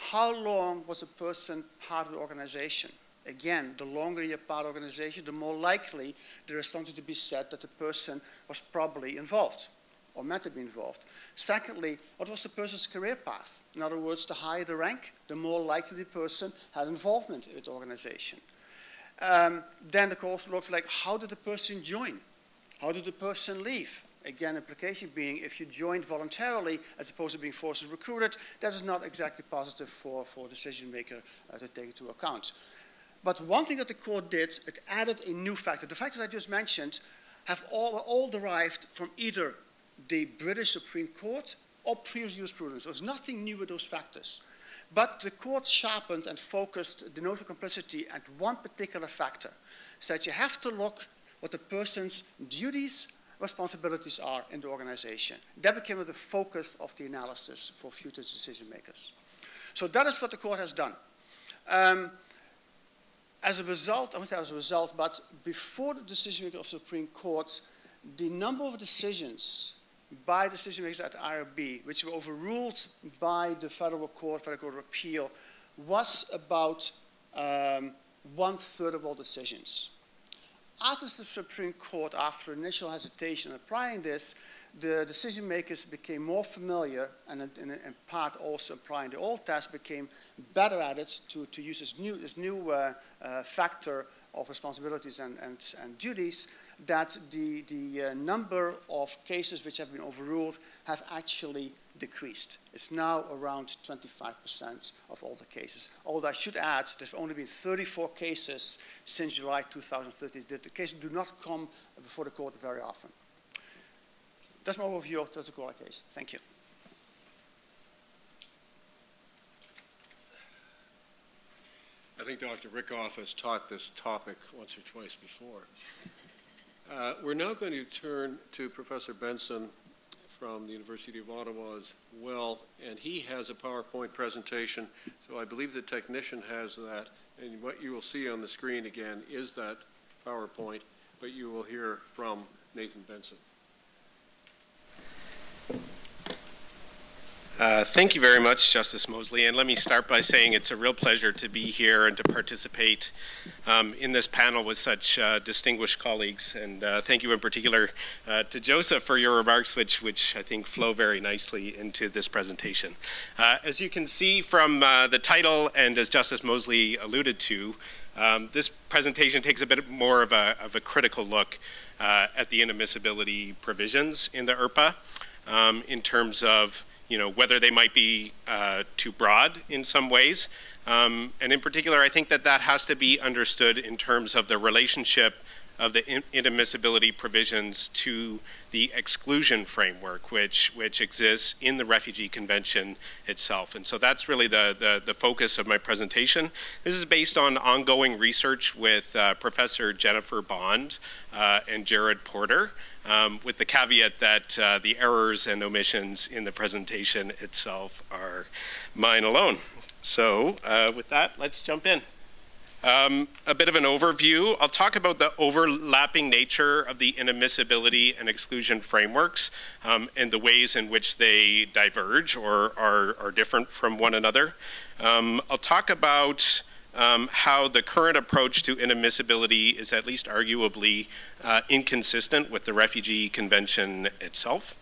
D: how long was a person part of the organization? Again, the longer you're part of the organization, the more likely there is something to be said that the person was probably involved or meant to be involved. Secondly, what was the person's career path? In other words, the higher the rank, the more likely the person had involvement with the organization. Um, then the course looked like how did the person join? How did the person leave? Again, implication being if you joined voluntarily as opposed to being forced recruited, that is not exactly positive for, for a decision maker uh, to take into account. But one thing that the court did, it added a new factor. The factors I just mentioned have all, all derived from either the British Supreme Court or previous jurisprudence. There's nothing new with those factors. But the court sharpened and focused the notion of complicity at one particular factor. Said you have to look what the person's duties, responsibilities are in the organization. That became the focus of the analysis for future decision makers. So that is what the court has done. Um, as a result, I won't say as a result, but before the decision making of the Supreme Court, the number of decisions by decision makers at IRB, which were overruled by the Federal Court, Federal Court of Appeal, was about um, one third of all decisions. After the Supreme Court, after initial hesitation in applying this, the decision makers became more familiar and in, part also applying the old test became better at it to, to use this new, this new uh, uh, factor of responsibilities and, and, and duties that the, the uh, number of cases which have been overruled have actually decreased. It's now around 25% of all the cases. Although I should add, there's only been 34 cases since July 2013. The cases do not come before the court very often. That's my overview of the Toccoa case. Thank you.
A: I think Dr. Rikhof has taught this topic once or twice before. Uh, we're now going to turn to Professor Benson from the University of Ottawa as well, and he has a PowerPoint presentation, so I believe the technician has that, and what you will see on the screen again is that PowerPoint, but you will hear from Nathan Benson.
E: Uh, thank you very much, Justice Mosley. And let me start by saying it's a real pleasure to be here and to participate um, in this panel with such uh, distinguished colleagues. And uh, thank you in particular uh, to Joseph for your remarks, which, which I think flow very nicely into this presentation. Uh, as you can see from the title, and as Justice Mosley alluded to, um, this presentation takes a bit more of a, of a critical look at the inadmissibility provisions in the IRPA um, in terms of you know, whether they might be uh, too broad in some ways. Um, and in particular, I think that that has to be understood in terms of the relationship of the inadmissibility provisions to the exclusion framework, which, which exists in the Refugee Convention itself. And so that's really the, the, the focus of my presentation. This is based on ongoing research with uh, Professor Jennifer Bond uh, and Jared Porter, um, with the caveat that uh, the errors and omissions in the presentation itself are mine alone. So uh, with that, let's jump in. Um, a bit of an overview. I'll talk about the overlapping nature of the inadmissibility and exclusion frameworks um, and the ways in which they diverge or are, are different from one another. Um, I'll talk about um, how the current approach to inadmissibility is at least arguably uh, inconsistent with the Refugee Convention itself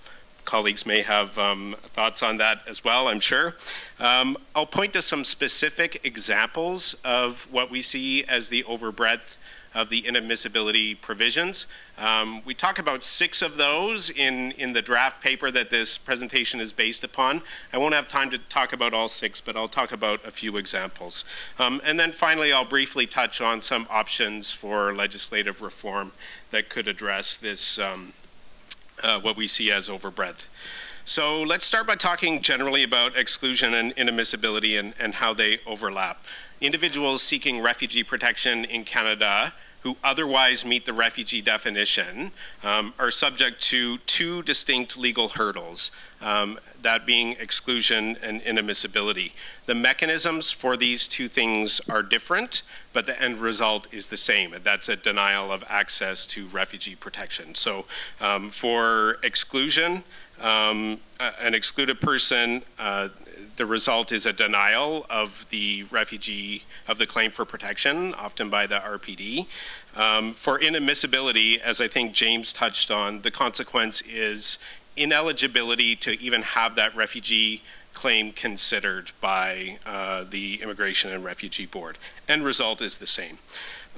E: colleagues may have um, thoughts on that as well, I'm sure. Um, I'll point to some specific examples of what we see as the overbreadth of the inadmissibility provisions. Um, we talk about six of those in, in the draft paper that this presentation is based upon. I won't have time to talk about all six, but I'll talk about a few examples. Um, and then finally, I'll briefly touch on some options for legislative reform that could address this um, uh, what we see as overbreadth. So let's start by talking generally about exclusion and inadmissibility and, and how they overlap. Individuals seeking refugee protection in Canada who otherwise meet the refugee definition um, are subject to two distinct legal hurdles, um, that being exclusion and inadmissibility. The mechanisms for these two things are different, but the end result is the same, that's a denial of access to refugee protection. So um, for exclusion, um, an excluded person, uh, the result is a denial of the refugee, of the claim for protection, often by the RPD. Um, for inadmissibility, as I think James touched on, the consequence is ineligibility to even have that refugee claim considered by uh, the Immigration and Refugee Board. End result is the same.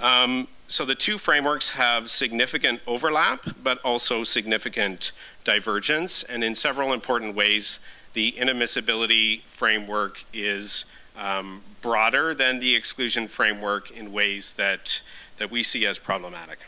E: Um, so the two frameworks have significant overlap, but also significant divergence, and in several important ways, the inadmissibility framework is um, broader than the exclusion framework in ways that, that we see as problematic.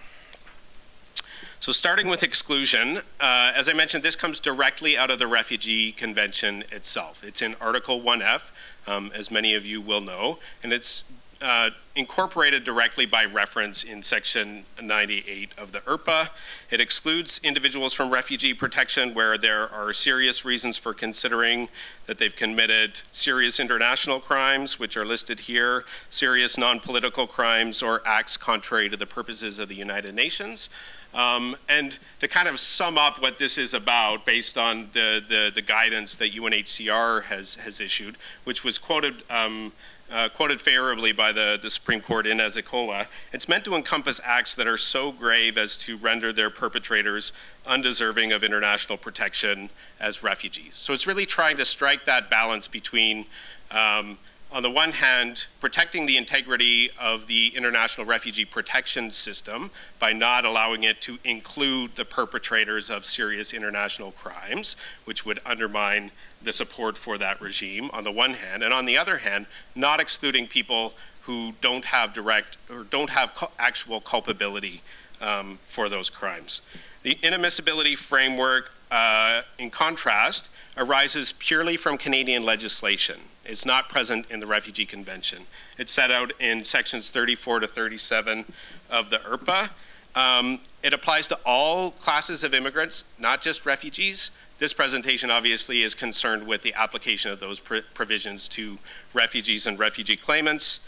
E: So starting with exclusion, uh, as I mentioned, this comes directly out of the Refugee Convention itself. It's in Article 1F, um, as many of you will know, and it's uh, incorporated directly by reference in Section 98 of the IRPA. It excludes individuals from refugee protection where there are serious reasons for considering that they've committed serious international crimes, which are listed here, serious non-political crimes, or acts contrary to the purposes of the United Nations. Um, and to kind of sum up what this is about based on the, the, the guidance that UNHCR has, has issued, which was quoted um, uh, quoted favorably by the, the Supreme Court in Ezokola, it's meant to encompass acts that are so grave as to render their perpetrators undeserving of international protection as refugees. So it's really trying to strike that balance between um, on the one hand, protecting the integrity of the international refugee protection system by not allowing it to include the perpetrators of serious international crimes, which would undermine the support for that regime on the one hand, and on the other hand, not excluding people who don't have direct or don't have actual culpability um, for those crimes. The inadmissibility framework, uh, in contrast, arises purely from Canadian legislation. It's not present in the Refugee Convention. It's set out in sections 34 to 37 of the IRPA. Um, it applies to all classes of immigrants, not just refugees. This presentation obviously is concerned with the application of those pr provisions to refugees and refugee claimants.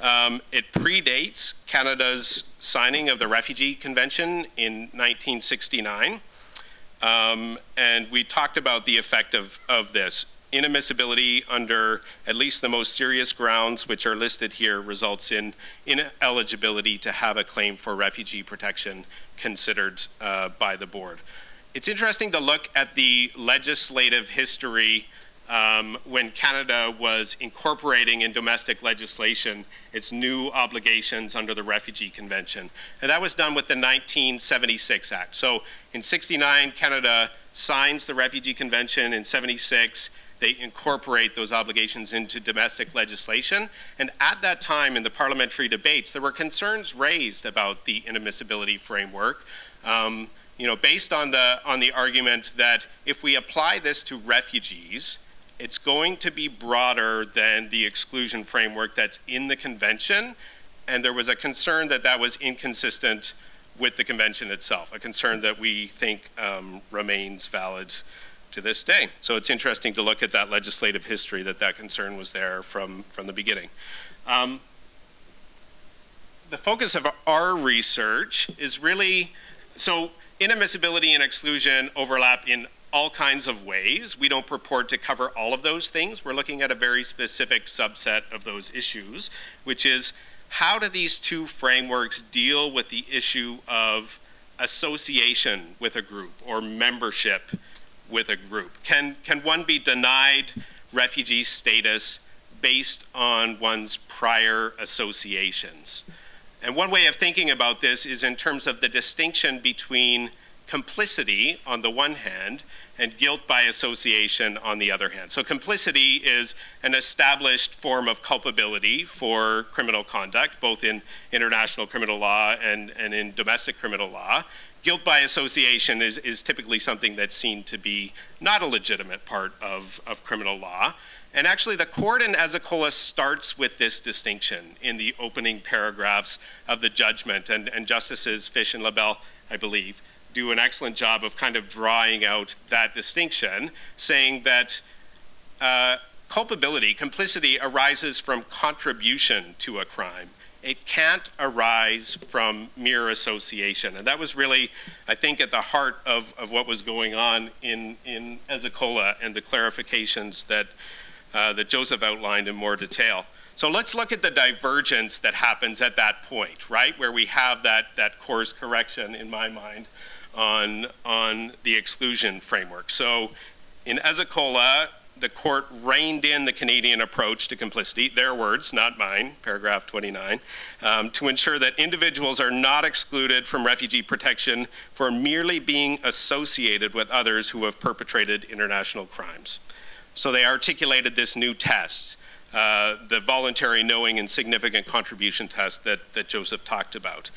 E: Um, it predates Canada's signing of the Refugee Convention in 1969. Um, and we talked about the effect of, of this. inadmissibility under at least the most serious grounds, which are listed here, results in ineligibility to have a claim for refugee protection considered uh, by the board. It's interesting to look at the legislative history um, when Canada was incorporating in domestic legislation its new obligations under the Refugee Convention. And that was done with the 1976 Act. So in 69, Canada signs the Refugee Convention. In 76, they incorporate those obligations into domestic legislation. And at that time in the parliamentary debates, there were concerns raised about the inadmissibility framework. Um, you know, based on the, on the argument that if we apply this to refugees, it's going to be broader than the exclusion framework that's in the convention. And there was a concern that that was inconsistent with the convention itself, a concern that we think um, remains valid to this day. So it's interesting to look at that legislative history that that concern was there from, from the beginning. Um, the focus of our research is really, so inadmissibility and exclusion overlap in all kinds of ways. We don't purport to cover all of those things. We're looking at a very specific subset of those issues, which is how do these two frameworks deal with the issue of association with a group or membership with a group? Can, can one be denied refugee status based on one's prior associations? And one way of thinking about this is in terms of the distinction between complicity on the one hand and guilt by association on the other hand. So complicity is an established form of culpability for criminal conduct, both in international criminal law and, and in domestic criminal law. Guilt by association is, is typically something that's seen to be not a legitimate part of, of criminal law. And actually, the court in Ezokola starts with this distinction in the opening paragraphs of the judgment. And, and Justices Fish and LeBel, I believe, do an excellent job of kind of drawing out that distinction, saying that uh, culpability, complicity, arises from contribution to a crime. It can't arise from mere association. And that was really, I think, at the heart of, of what was going on in, in Ezokola and the clarifications that, uh, that Joseph outlined in more detail. So let's look at the divergence that happens at that point, right, where we have that, that course correction in my mind on, on the exclusion framework. So in Ezokola, the court reined in the Canadian approach to complicity, their words, not mine, paragraph 29, um, to ensure that individuals are not excluded from refugee protection for merely being associated with others who have perpetrated international crimes. So they articulated this new test, uh, the voluntary knowing and significant contribution test that, that Joseph talked about.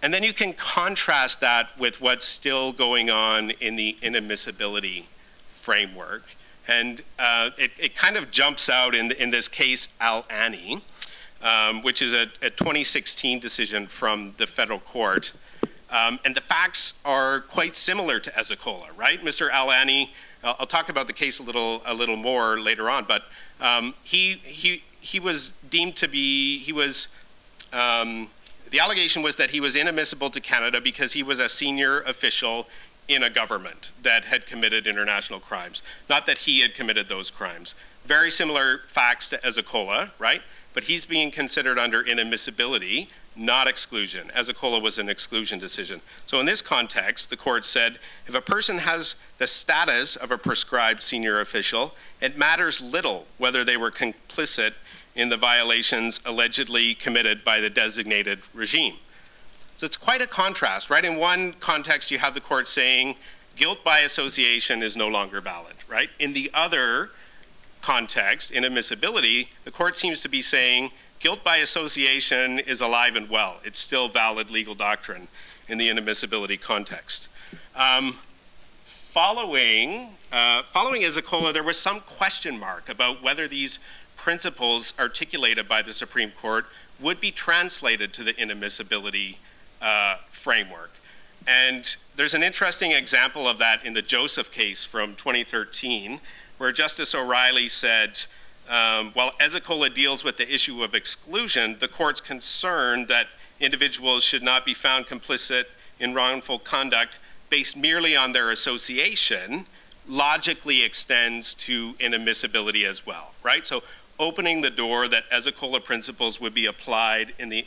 E: And then you can contrast that with what's still going on in the inadmissibility framework. And uh, it, it, kind of jumps out in, in this case, Al-Ani, um, which is a, a, 2016 decision from the federal court. Um, and the facts are quite similar to Ezokola, right? Mr. Al-Ani, I'll, I'll, talk about the case a little, a little more later on, but um, he, he, he was deemed to be, he was, um, the allegation was that he was inadmissible to Canada because he was a senior official in a government that had committed international crimes, not that he had committed those crimes. Very similar facts to Ezokola, right? But he's being considered under inadmissibility, not exclusion. Ezokola was an exclusion decision. So in this context, the court said, if a person has the status of a prescribed senior official, it matters little whether they were complicit in the violations allegedly committed by the designated regime. So it's quite a contrast, right? In one context, you have the court saying guilt by association is no longer valid, right? In the other context, inadmissibility, the court seems to be saying guilt by association is alive and well. It's still valid legal doctrine in the inadmissibility context. Um, following, uh, following Ezokola, there was some question mark about whether these principles articulated by the Supreme Court would be translated to the inadmissibility uh, framework. And there's an interesting example of that in the Joseph case from 2013, where Justice O'Reilly said, um, while Ezokola deals with the issue of exclusion, the court's concern that individuals should not be found complicit in wrongful conduct based merely on their association logically extends to inadmissibility as well, right? So opening the door that Ezokola principles would be applied in the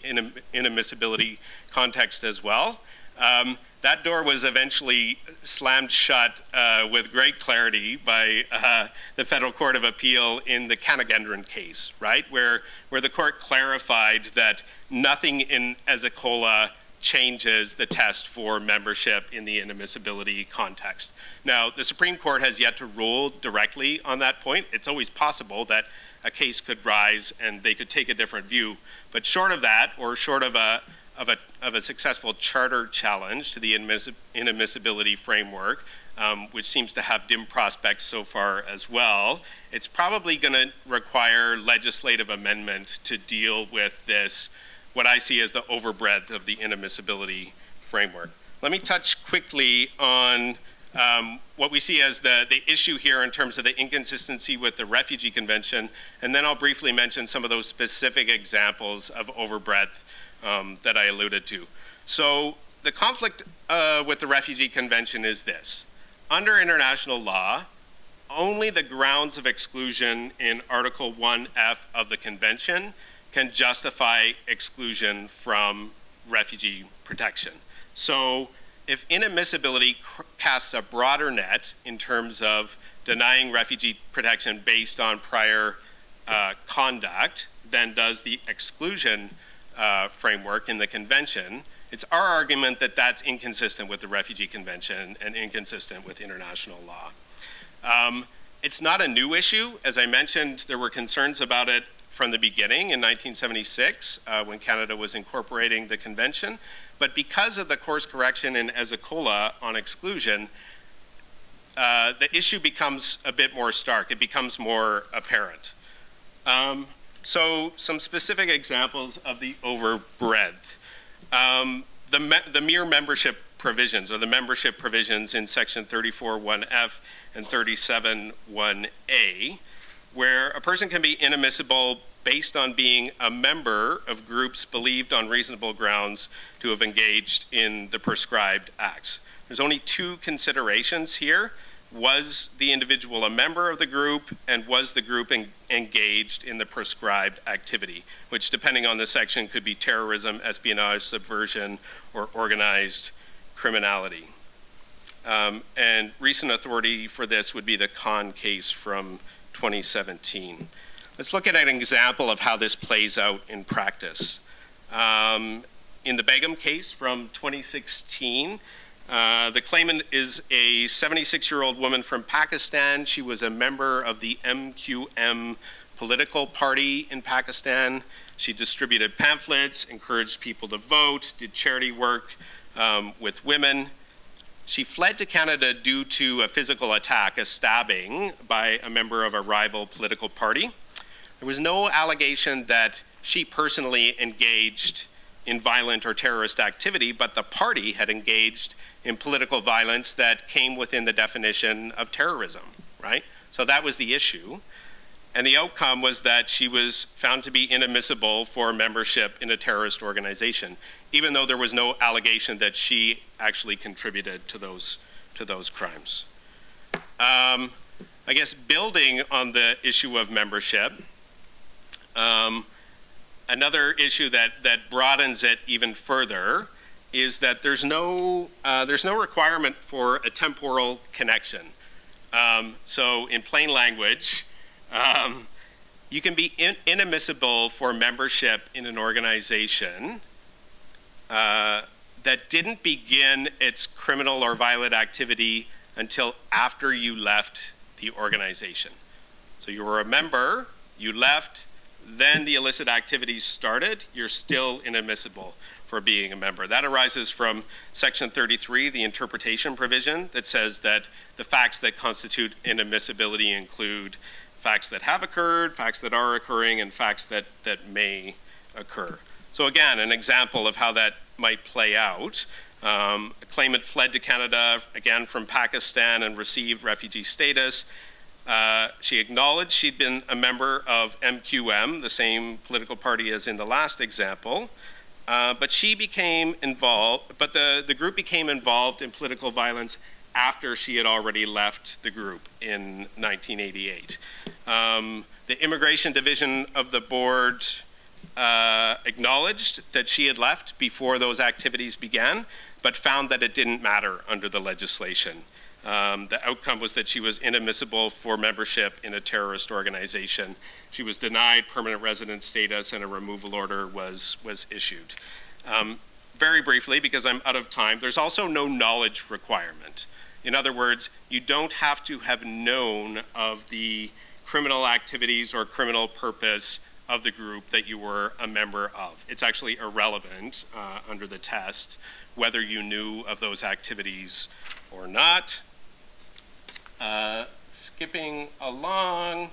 E: inadmissibility context as well. Um, that door was eventually slammed shut uh, with great clarity by uh, the Federal Court of Appeal in the Kanagendren case, right, where, where the court clarified that nothing in Ezokola changes the test for membership in the inadmissibility context. Now, the Supreme Court has yet to rule directly on that point. It's always possible that a case could rise and they could take a different view. But short of that, or short of a, of a, of a successful charter challenge to the inadmissibility framework, um, which seems to have dim prospects so far as well, it's probably going to require legislative amendment to deal with this, what I see as the overbreadth of the inadmissibility framework. Let me touch quickly on um, what we see as the, the issue here in terms of the inconsistency with the Refugee Convention, and then I'll briefly mention some of those specific examples of overbreadth um, that I alluded to. So the conflict uh, with the Refugee Convention is this. Under international law, only the grounds of exclusion in Article 1F of the Convention can justify exclusion from refugee protection. So if inadmissibility casts a broader net in terms of denying refugee protection based on prior uh, conduct than does the exclusion uh, framework in the convention, it's our argument that that's inconsistent with the Refugee Convention and inconsistent with international law. Um, it's not a new issue. As I mentioned, there were concerns about it from the beginning in 1976 uh, when Canada was incorporating the convention. But because of the course correction in Ezokola on exclusion, uh, the issue becomes a bit more stark. It becomes more apparent. Um, so some specific examples of the overbreadth. Um, the, me the mere membership provisions or the membership provisions in section 34.1f and 37.1a, where a person can be inadmissible based on being a member of groups believed on reasonable grounds to have engaged in the prescribed acts. There's only two considerations here was the individual a member of the group and was the group en engaged in the prescribed activity, which depending on the section could be terrorism, espionage, subversion, or organized criminality. Um, and recent authority for this would be the Khan case from 2017. Let's look at an example of how this plays out in practice. Um, in the Begum case from 2016, uh, the claimant is a 76-year-old woman from Pakistan. She was a member of the MQM political party in Pakistan. She distributed pamphlets, encouraged people to vote, did charity work um, with women. She fled to Canada due to a physical attack, a stabbing by a member of a rival political party. There was no allegation that she personally engaged in violent or terrorist activity, but the party had engaged in political violence that came within the definition of terrorism, right? So that was the issue. And the outcome was that she was found to be inadmissible for membership in a terrorist organization, even though there was no allegation that she actually contributed to those, to those crimes. Um, I guess building on the issue of membership, um, another issue that, that broadens it even further is that there's no, uh, there's no requirement for a temporal connection. Um, so in plain language, um, you can be in, inadmissible for membership in an organization uh, that didn't begin its criminal or violent activity until after you left the organization. So you were a member, you left, then the illicit activities started, you're still inadmissible for being a member. That arises from Section 33, the interpretation provision that says that the facts that constitute inadmissibility include facts that have occurred, facts that are occurring, and facts that, that may occur. So again, an example of how that might play out. Um, a claimant fled to Canada, again from Pakistan, and received refugee status. Uh, she acknowledged she'd been a member of MQM, the same political party as in the last example. Uh, but she became involved, but the, the group became involved in political violence after she had already left the group in 1988. Um, the Immigration Division of the board uh, acknowledged that she had left before those activities began, but found that it didn't matter under the legislation. Um, the outcome was that she was inadmissible for membership in a terrorist organization. She was denied permanent resident status and a removal order was, was issued. Um, very briefly, because I'm out of time, there's also no knowledge requirement. In other words, you don't have to have known of the criminal activities or criminal purpose of the group that you were a member of. It's actually irrelevant uh, under the test whether you knew of those activities or not. Uh, skipping along,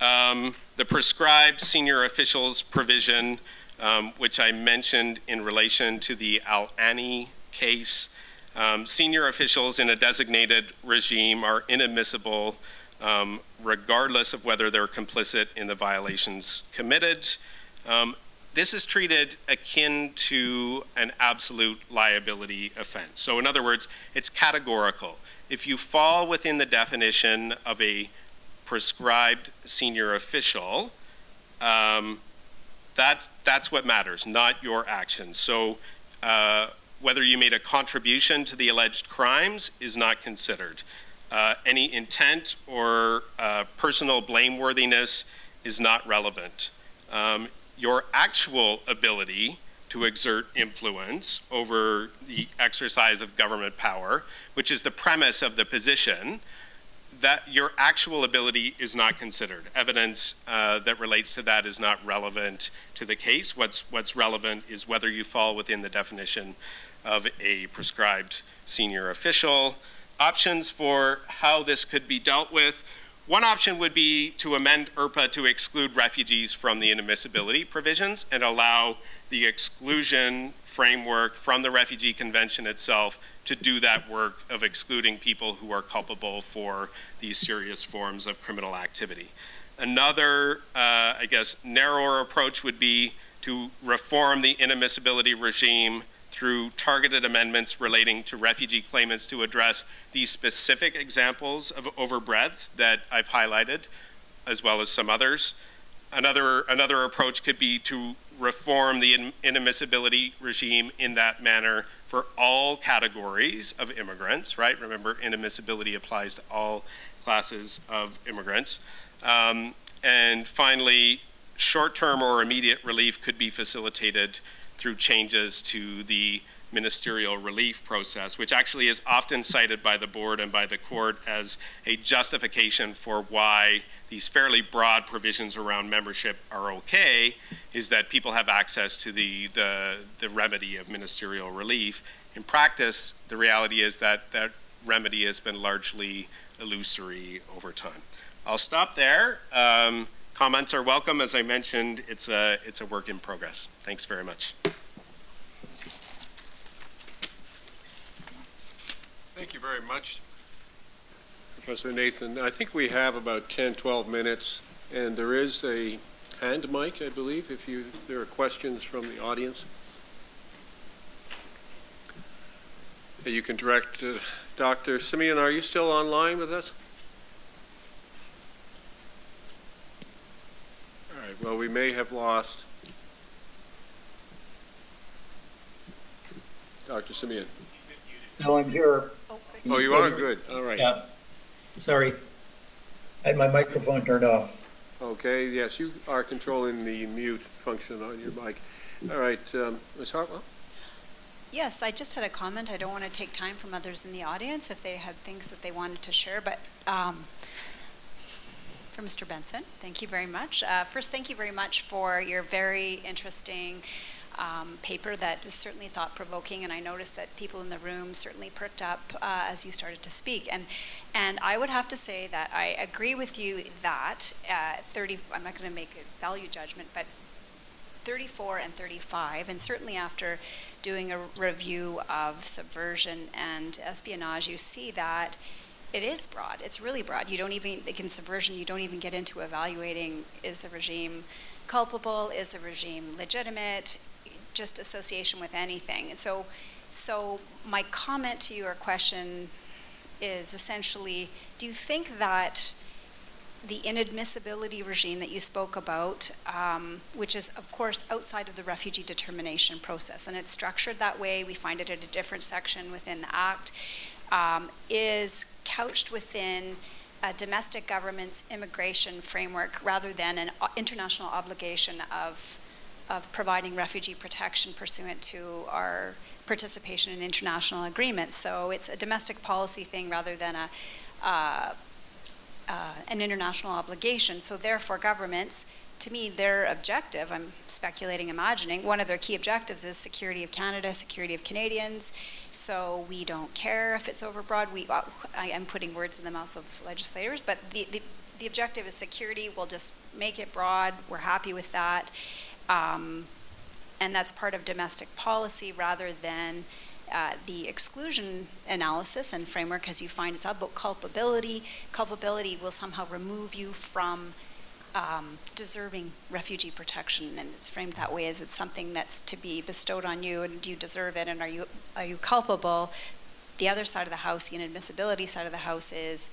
E: um, the prescribed senior officials provision, um, which I mentioned in relation to the Al-Ani case. Um, senior officials in a designated regime are inadmissible um, regardless of whether they're complicit in the violations committed. Um, this is treated akin to an absolute liability offense. So in other words, it's categorical. If you fall within the definition of a prescribed senior official, um, that's, that's what matters, not your actions. So uh, whether you made a contribution to the alleged crimes is not considered. Uh, any intent or uh, personal blameworthiness is not relevant. Um, your actual ability to exert influence over the exercise of government power, which is the premise of the position, that your actual ability is not considered. Evidence uh, that relates to that is not relevant to the case. What's, what's relevant is whether you fall within the definition of a prescribed senior official options for how this could be dealt with. One option would be to amend IRPA to exclude refugees from the inadmissibility provisions and allow the exclusion framework from the Refugee Convention itself to do that work of excluding people who are culpable for these serious forms of criminal activity. Another, uh, I guess, narrower approach would be to reform the inadmissibility regime through targeted amendments relating to refugee claimants to address these specific examples of overbreadth that I've highlighted, as well as some others. Another, another approach could be to reform the inadmissibility regime in that manner for all categories of immigrants, right? Remember, inadmissibility applies to all classes of immigrants. Um, and finally, short-term or immediate relief could be facilitated through changes to the ministerial relief process, which actually is often cited by the board and by the court as a justification for why these fairly broad provisions around membership are okay, is that people have access to the, the, the remedy of ministerial relief. In practice, the reality is that that remedy has been largely illusory over time. I'll stop there. Um, Comments are welcome. As I mentioned, it's a, it's a work in progress. Thanks very much.
A: Thank you very much, Professor Nathan. I think we have about 10, 12 minutes, and there is a hand Mike, I believe, if you there are questions from the audience. You can direct uh, Dr. Simeon. Are you still online with us? All right. Well, we may have lost Dr. Simeon.
C: No, I'm here.
A: Oh, you are? Good. All right.
C: Yeah. Sorry. I had my microphone turned off.
A: Okay, yes, you are controlling the mute function on your mic. All right, um, Ms. Hartwell?
B: Yes, I just had a comment. I don't want to take time from others in the audience if they had things that they wanted to share, but um, for Mr. Benson. Thank you very much. Uh, first, thank you very much for your very interesting um, paper that was certainly thought-provoking, and I noticed that people in the room certainly perked up uh, as you started to speak. And and I would have to say that I agree with you that uh, 30. I'm not going to make a value judgment, but 34 and 35, and certainly after doing a review of subversion and espionage, you see that it is broad. It's really broad. You don't even, like in subversion, you don't even get into evaluating is the regime culpable, is the regime legitimate, just association with anything. And so, so my comment to your question is essentially, do you think that the inadmissibility regime that you spoke about, um, which is, of course, outside of the refugee determination process, and it's structured that way, we find it at a different section within the Act, um, is couched within a domestic government's immigration framework rather than an international obligation of, of providing refugee protection pursuant to our participation in international agreements. So it's a domestic policy thing rather than a, uh, uh, an international obligation. So therefore, governments, to me, their objective, I'm speculating, imagining, one of their key objectives is security of Canada, security of Canadians. So we don't care if it's overbroad. We, uh, I am putting words in the mouth of legislators, but the, the, the objective is security. We'll just make it broad. We're happy with that. Um, and that's part of domestic policy rather than uh, the exclusion analysis and framework, as you find it's about culpability. Culpability will somehow remove you from um, deserving refugee protection, and it's framed that way as it's something that's to be bestowed on you, and do you deserve it, and are you are you culpable? The other side of the house, the inadmissibility side of the house, is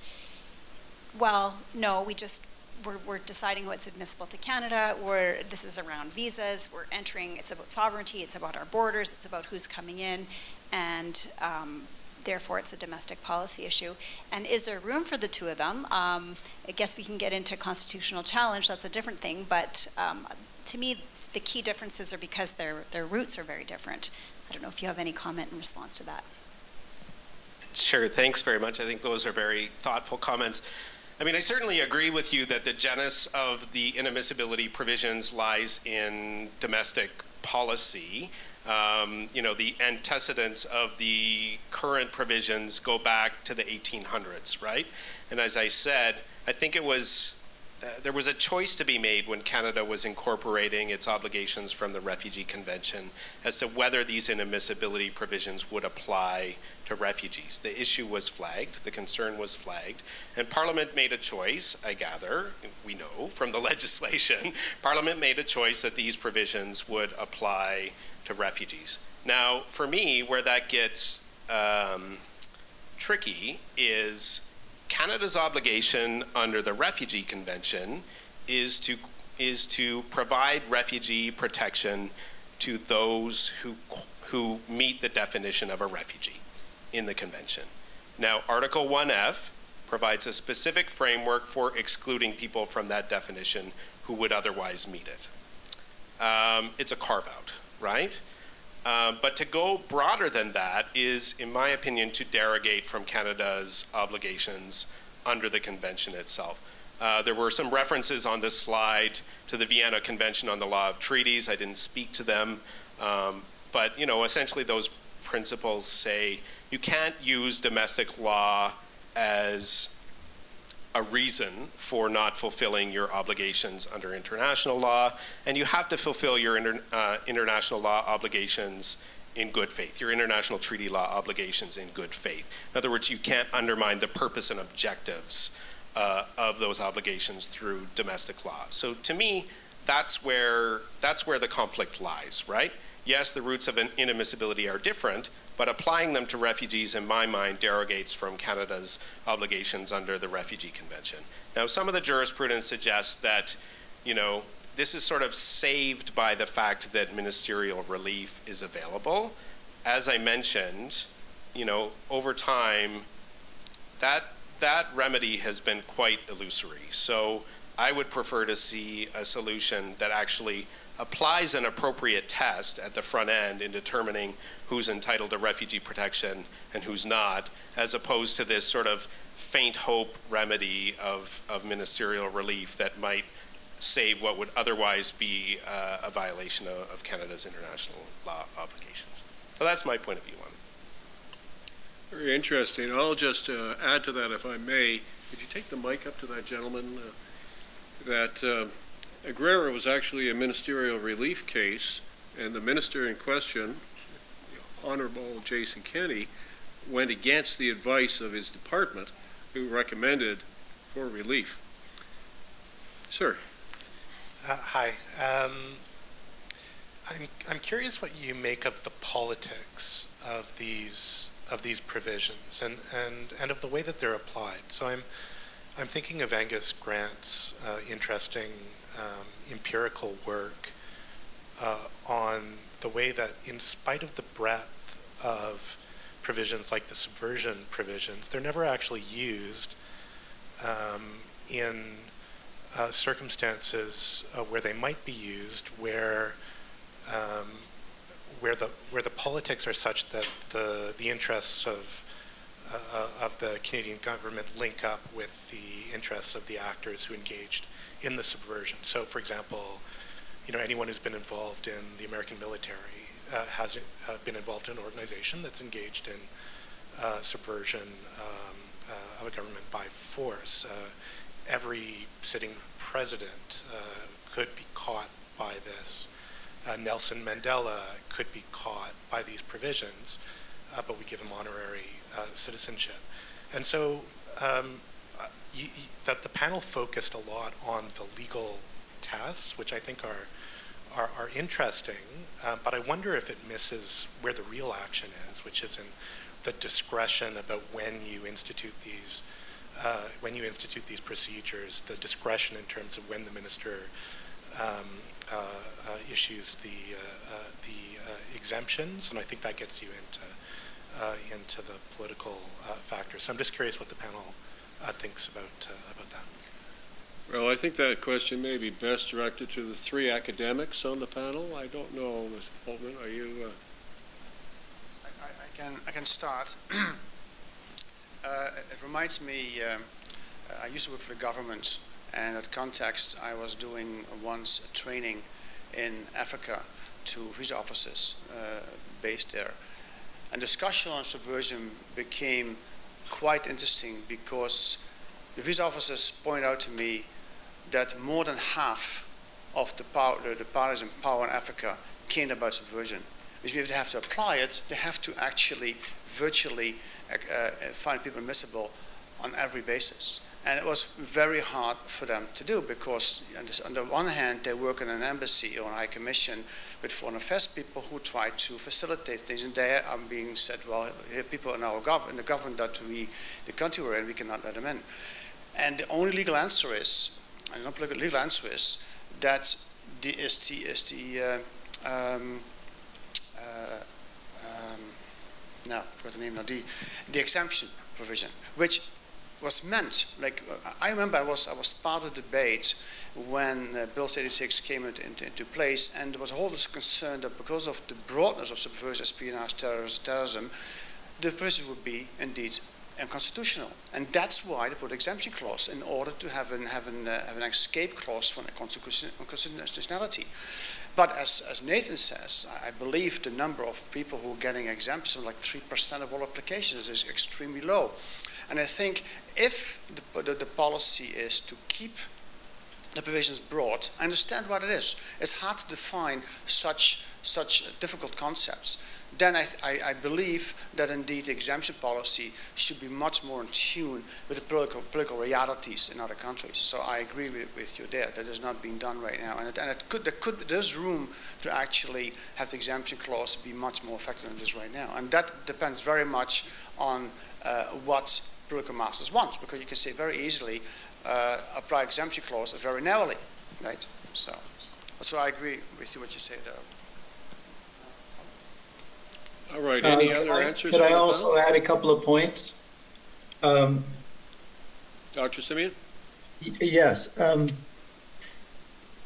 B: well, no, we just we're, we're deciding what's admissible to Canada. We're, this is around visas. We're entering. It's about sovereignty. It's about our borders. It's about who's coming in, and um, therefore it's a domestic policy issue. And is there room for the two of them? Um, I guess we can get into constitutional challenge. That's a different thing. But um, to me, the key differences are because their their roots are very different. I don't know if you have any comment in response to that.
E: Sure, thanks very much. I think those are very thoughtful comments. I mean, I certainly agree with you that the genesis of the inadmissibility provisions lies in domestic policy. Um, you know, the antecedents of the current provisions go back to the 1800s, right? And as I said, I think it was uh, there was a choice to be made when Canada was incorporating its obligations from the Refugee Convention as to whether these inadmissibility provisions would apply to refugees. The issue was flagged, the concern was flagged, and Parliament made a choice, I gather, we know from the legislation, Parliament made a choice that these provisions would apply to refugees. Now, for me, where that gets um, tricky is Canada's obligation under the Refugee Convention is to is to provide refugee protection to those who who meet the definition of a refugee in the convention. Now, Article 1F provides a specific framework for excluding people from that definition who would otherwise meet it. Um, it's a carve out, right? Uh, but to go broader than that is, in my opinion, to derogate from Canada's obligations under the convention itself. Uh, there were some references on this slide to the Vienna Convention on the Law of Treaties. I didn't speak to them, um, but you know, essentially those principles say you can't use domestic law as a reason for not fulfilling your obligations under international law, and you have to fulfill your inter, uh, international law obligations in good faith, your international treaty law obligations in good faith. In other words, you can't undermine the purpose and objectives uh, of those obligations through domestic law. So to me, that's where that's where the conflict lies, right? Yes, the roots of an inadmissibility are different, but applying them to refugees, in my mind, derogates from Canada's obligations under the Refugee Convention. Now, some of the jurisprudence suggests that, you know, this is sort of saved by the fact that ministerial relief is available. As I mentioned, you know, over time, that that remedy has been quite illusory. So I would prefer to see a solution that actually applies an appropriate test at the front end in determining who's entitled to refugee protection and who's not, as opposed to this sort of faint hope remedy of, of ministerial relief that might save what would otherwise be uh, a violation of, of, Canada's international law obligations. So that's my point of view on it.
A: Very interesting. I'll just uh, add to that, if I may. Could you take the mic up to that gentleman? Uh, that Agraira was actually a ministerial relief case, and the minister in question, Honorable Jason Kenney, went against the advice of his department, who recommended for relief. Sir.
F: Uh, hi. Um, I'm, I'm curious what you make of the politics of these of these provisions and, and, and of the way that they're applied. So I'm, I'm thinking of Angus Grant's uh, interesting um, empirical work uh, on the way that, in spite of the breadth of provisions like the subversion provisions, they're never actually used um, in uh, circumstances uh, where they might be used, where um, where the where the politics are such that the the interests of uh, of the Canadian government link up with the interests of the actors who engaged in the subversion. So, for example, you know anyone who's been involved in the American military uh, has uh, been involved in an organization that's engaged in uh, subversion um, uh, of a government by force. Uh, every sitting president could be caught by this uh, Nelson Mandela could be caught by these provisions, uh, but we give him honorary uh, citizenship. And so um, uh, you, you, that the panel focused a lot on the legal tests, which I think are are, are interesting, uh, but I wonder if it misses where the real action is, which is in the discretion about when you institute these uh, when you institute these procedures, the discretion in terms of when the minister um, uh, uh, issues the uh, the exemptions, and I think that gets you into into the political factors. So I'm just curious what the panel thinks about about that.
A: Well, I think that question may be best directed to the three academics on the panel. I don't know, Mr. Holtman, are you?
D: I, I, I, can I can start. it reminds me. Um, I used to work for the government and that context, I was doing once a training in Africa to visa officers uh, based there. And discussion on subversion became quite interesting because the visa officers point out to me that more than half of the, power, the parties in power in Africa came about subversion. Which means if they have to apply it, they have to actually virtually uh, uh find people admissible on every basis. And it was very hard for them to do because, on the one hand, they work in an embassy or a high commission with foreign affairs people who try to facilitate things. And they are being said, well, people in our gov- in the government that we, the country we're in, we cannot let them in. And the only legal answer is, and not legal answer is, that the, is the, is the uh, um, uh, um, no, I forgot the name now, the, the exemption provision, which was meant. Like I remember, I was I was part of the debate when uh, Bill 86 came into, into, place, and there was a whole concern that because of the broadness of subversive espionage, terrorism, the provision would be indeed unconstitutional, and that's why they put exemption clause in order to have an have an, uh, have an escape clause from constitutionality. But as, as Nathan says, I believe the number of people who are getting exemptions, like 3% of all applications, is extremely low. And I think if the, the, the policy is to keep the provisions broad, I understand what it is. It's hard to define such such difficult concepts. Then I, I, I, believe that indeed the exemption policy should be much more in tune with the political, political realities in other countries. So I agree with, with you there. That is not being done right now, and, it, and it could, there could there's room to actually have the exemption clause be much more effective than it is right now, and that depends very much on uh, what political masters want, because you can say very easily uh, apply exemption clauses very narrowly, right? So, so I agree with you what you say there.
A: All right. Any
C: uh,
A: other
C: I,
A: answers?
C: Could I also add a couple of points? Um,
A: Dr. Simeon?
C: Yes. Um,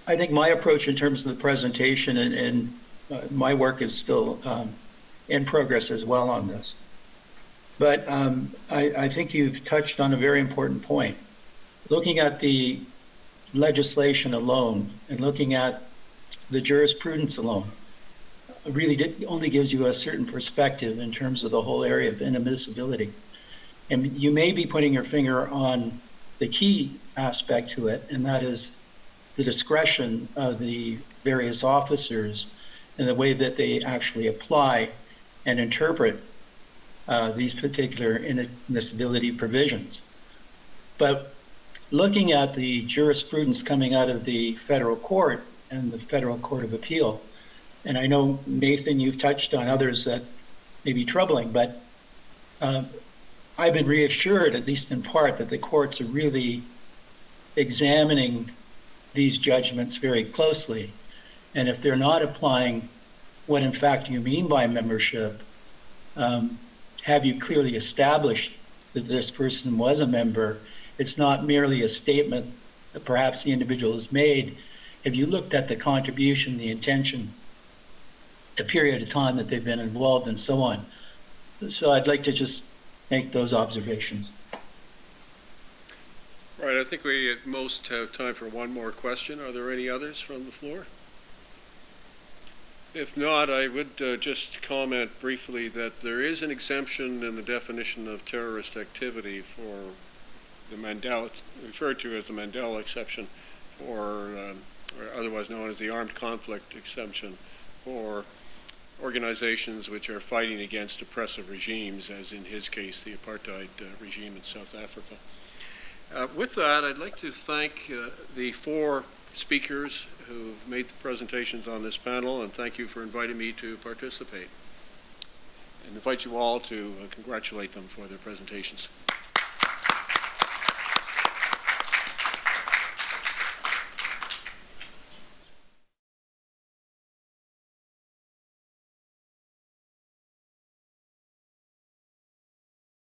C: I think my approach in terms of the presentation and, and uh, my work is still um, in progress as well on this. But um, I, I think you've touched on a very important point. Looking at the legislation alone and looking at the jurisprudence alone really did, only gives you a certain perspective in terms of the whole area of inadmissibility. And you may be putting your finger on the key aspect to it, and that is the discretion of the various officers and the way that they actually apply and interpret uh, these particular inadmissibility provisions. But looking at the jurisprudence coming out of the federal court and the federal court of appeal, and I know Nathan, you've touched on others that may be troubling, but um, I've been reassured, at least in part, that the courts are really examining these judgments very closely. And if they're not applying what in fact you mean by membership, um, have you clearly established that this person was a member? It's not merely a statement that perhaps the individual has made. Have you looked at the contribution, the intention, the period of time that they've been involved, and so on? So I'd like to just make those observations.
A: Right, I think we at most have time for one more question. Are there any others from the floor? If not, I would uh, just comment briefly that there is an exemption in the definition of terrorist activity for the Mandela, referred to as the Mandela exception, or, um, or otherwise known as the armed conflict exemption, for organizations which are fighting against oppressive regimes, as in his case, the apartheid uh, regime in South Africa. Uh, with that, I'd like to thank uh, the four speakers who made the presentations on this panel, and thank you for inviting me to participate. And invite you all to uh, congratulate them for their presentations.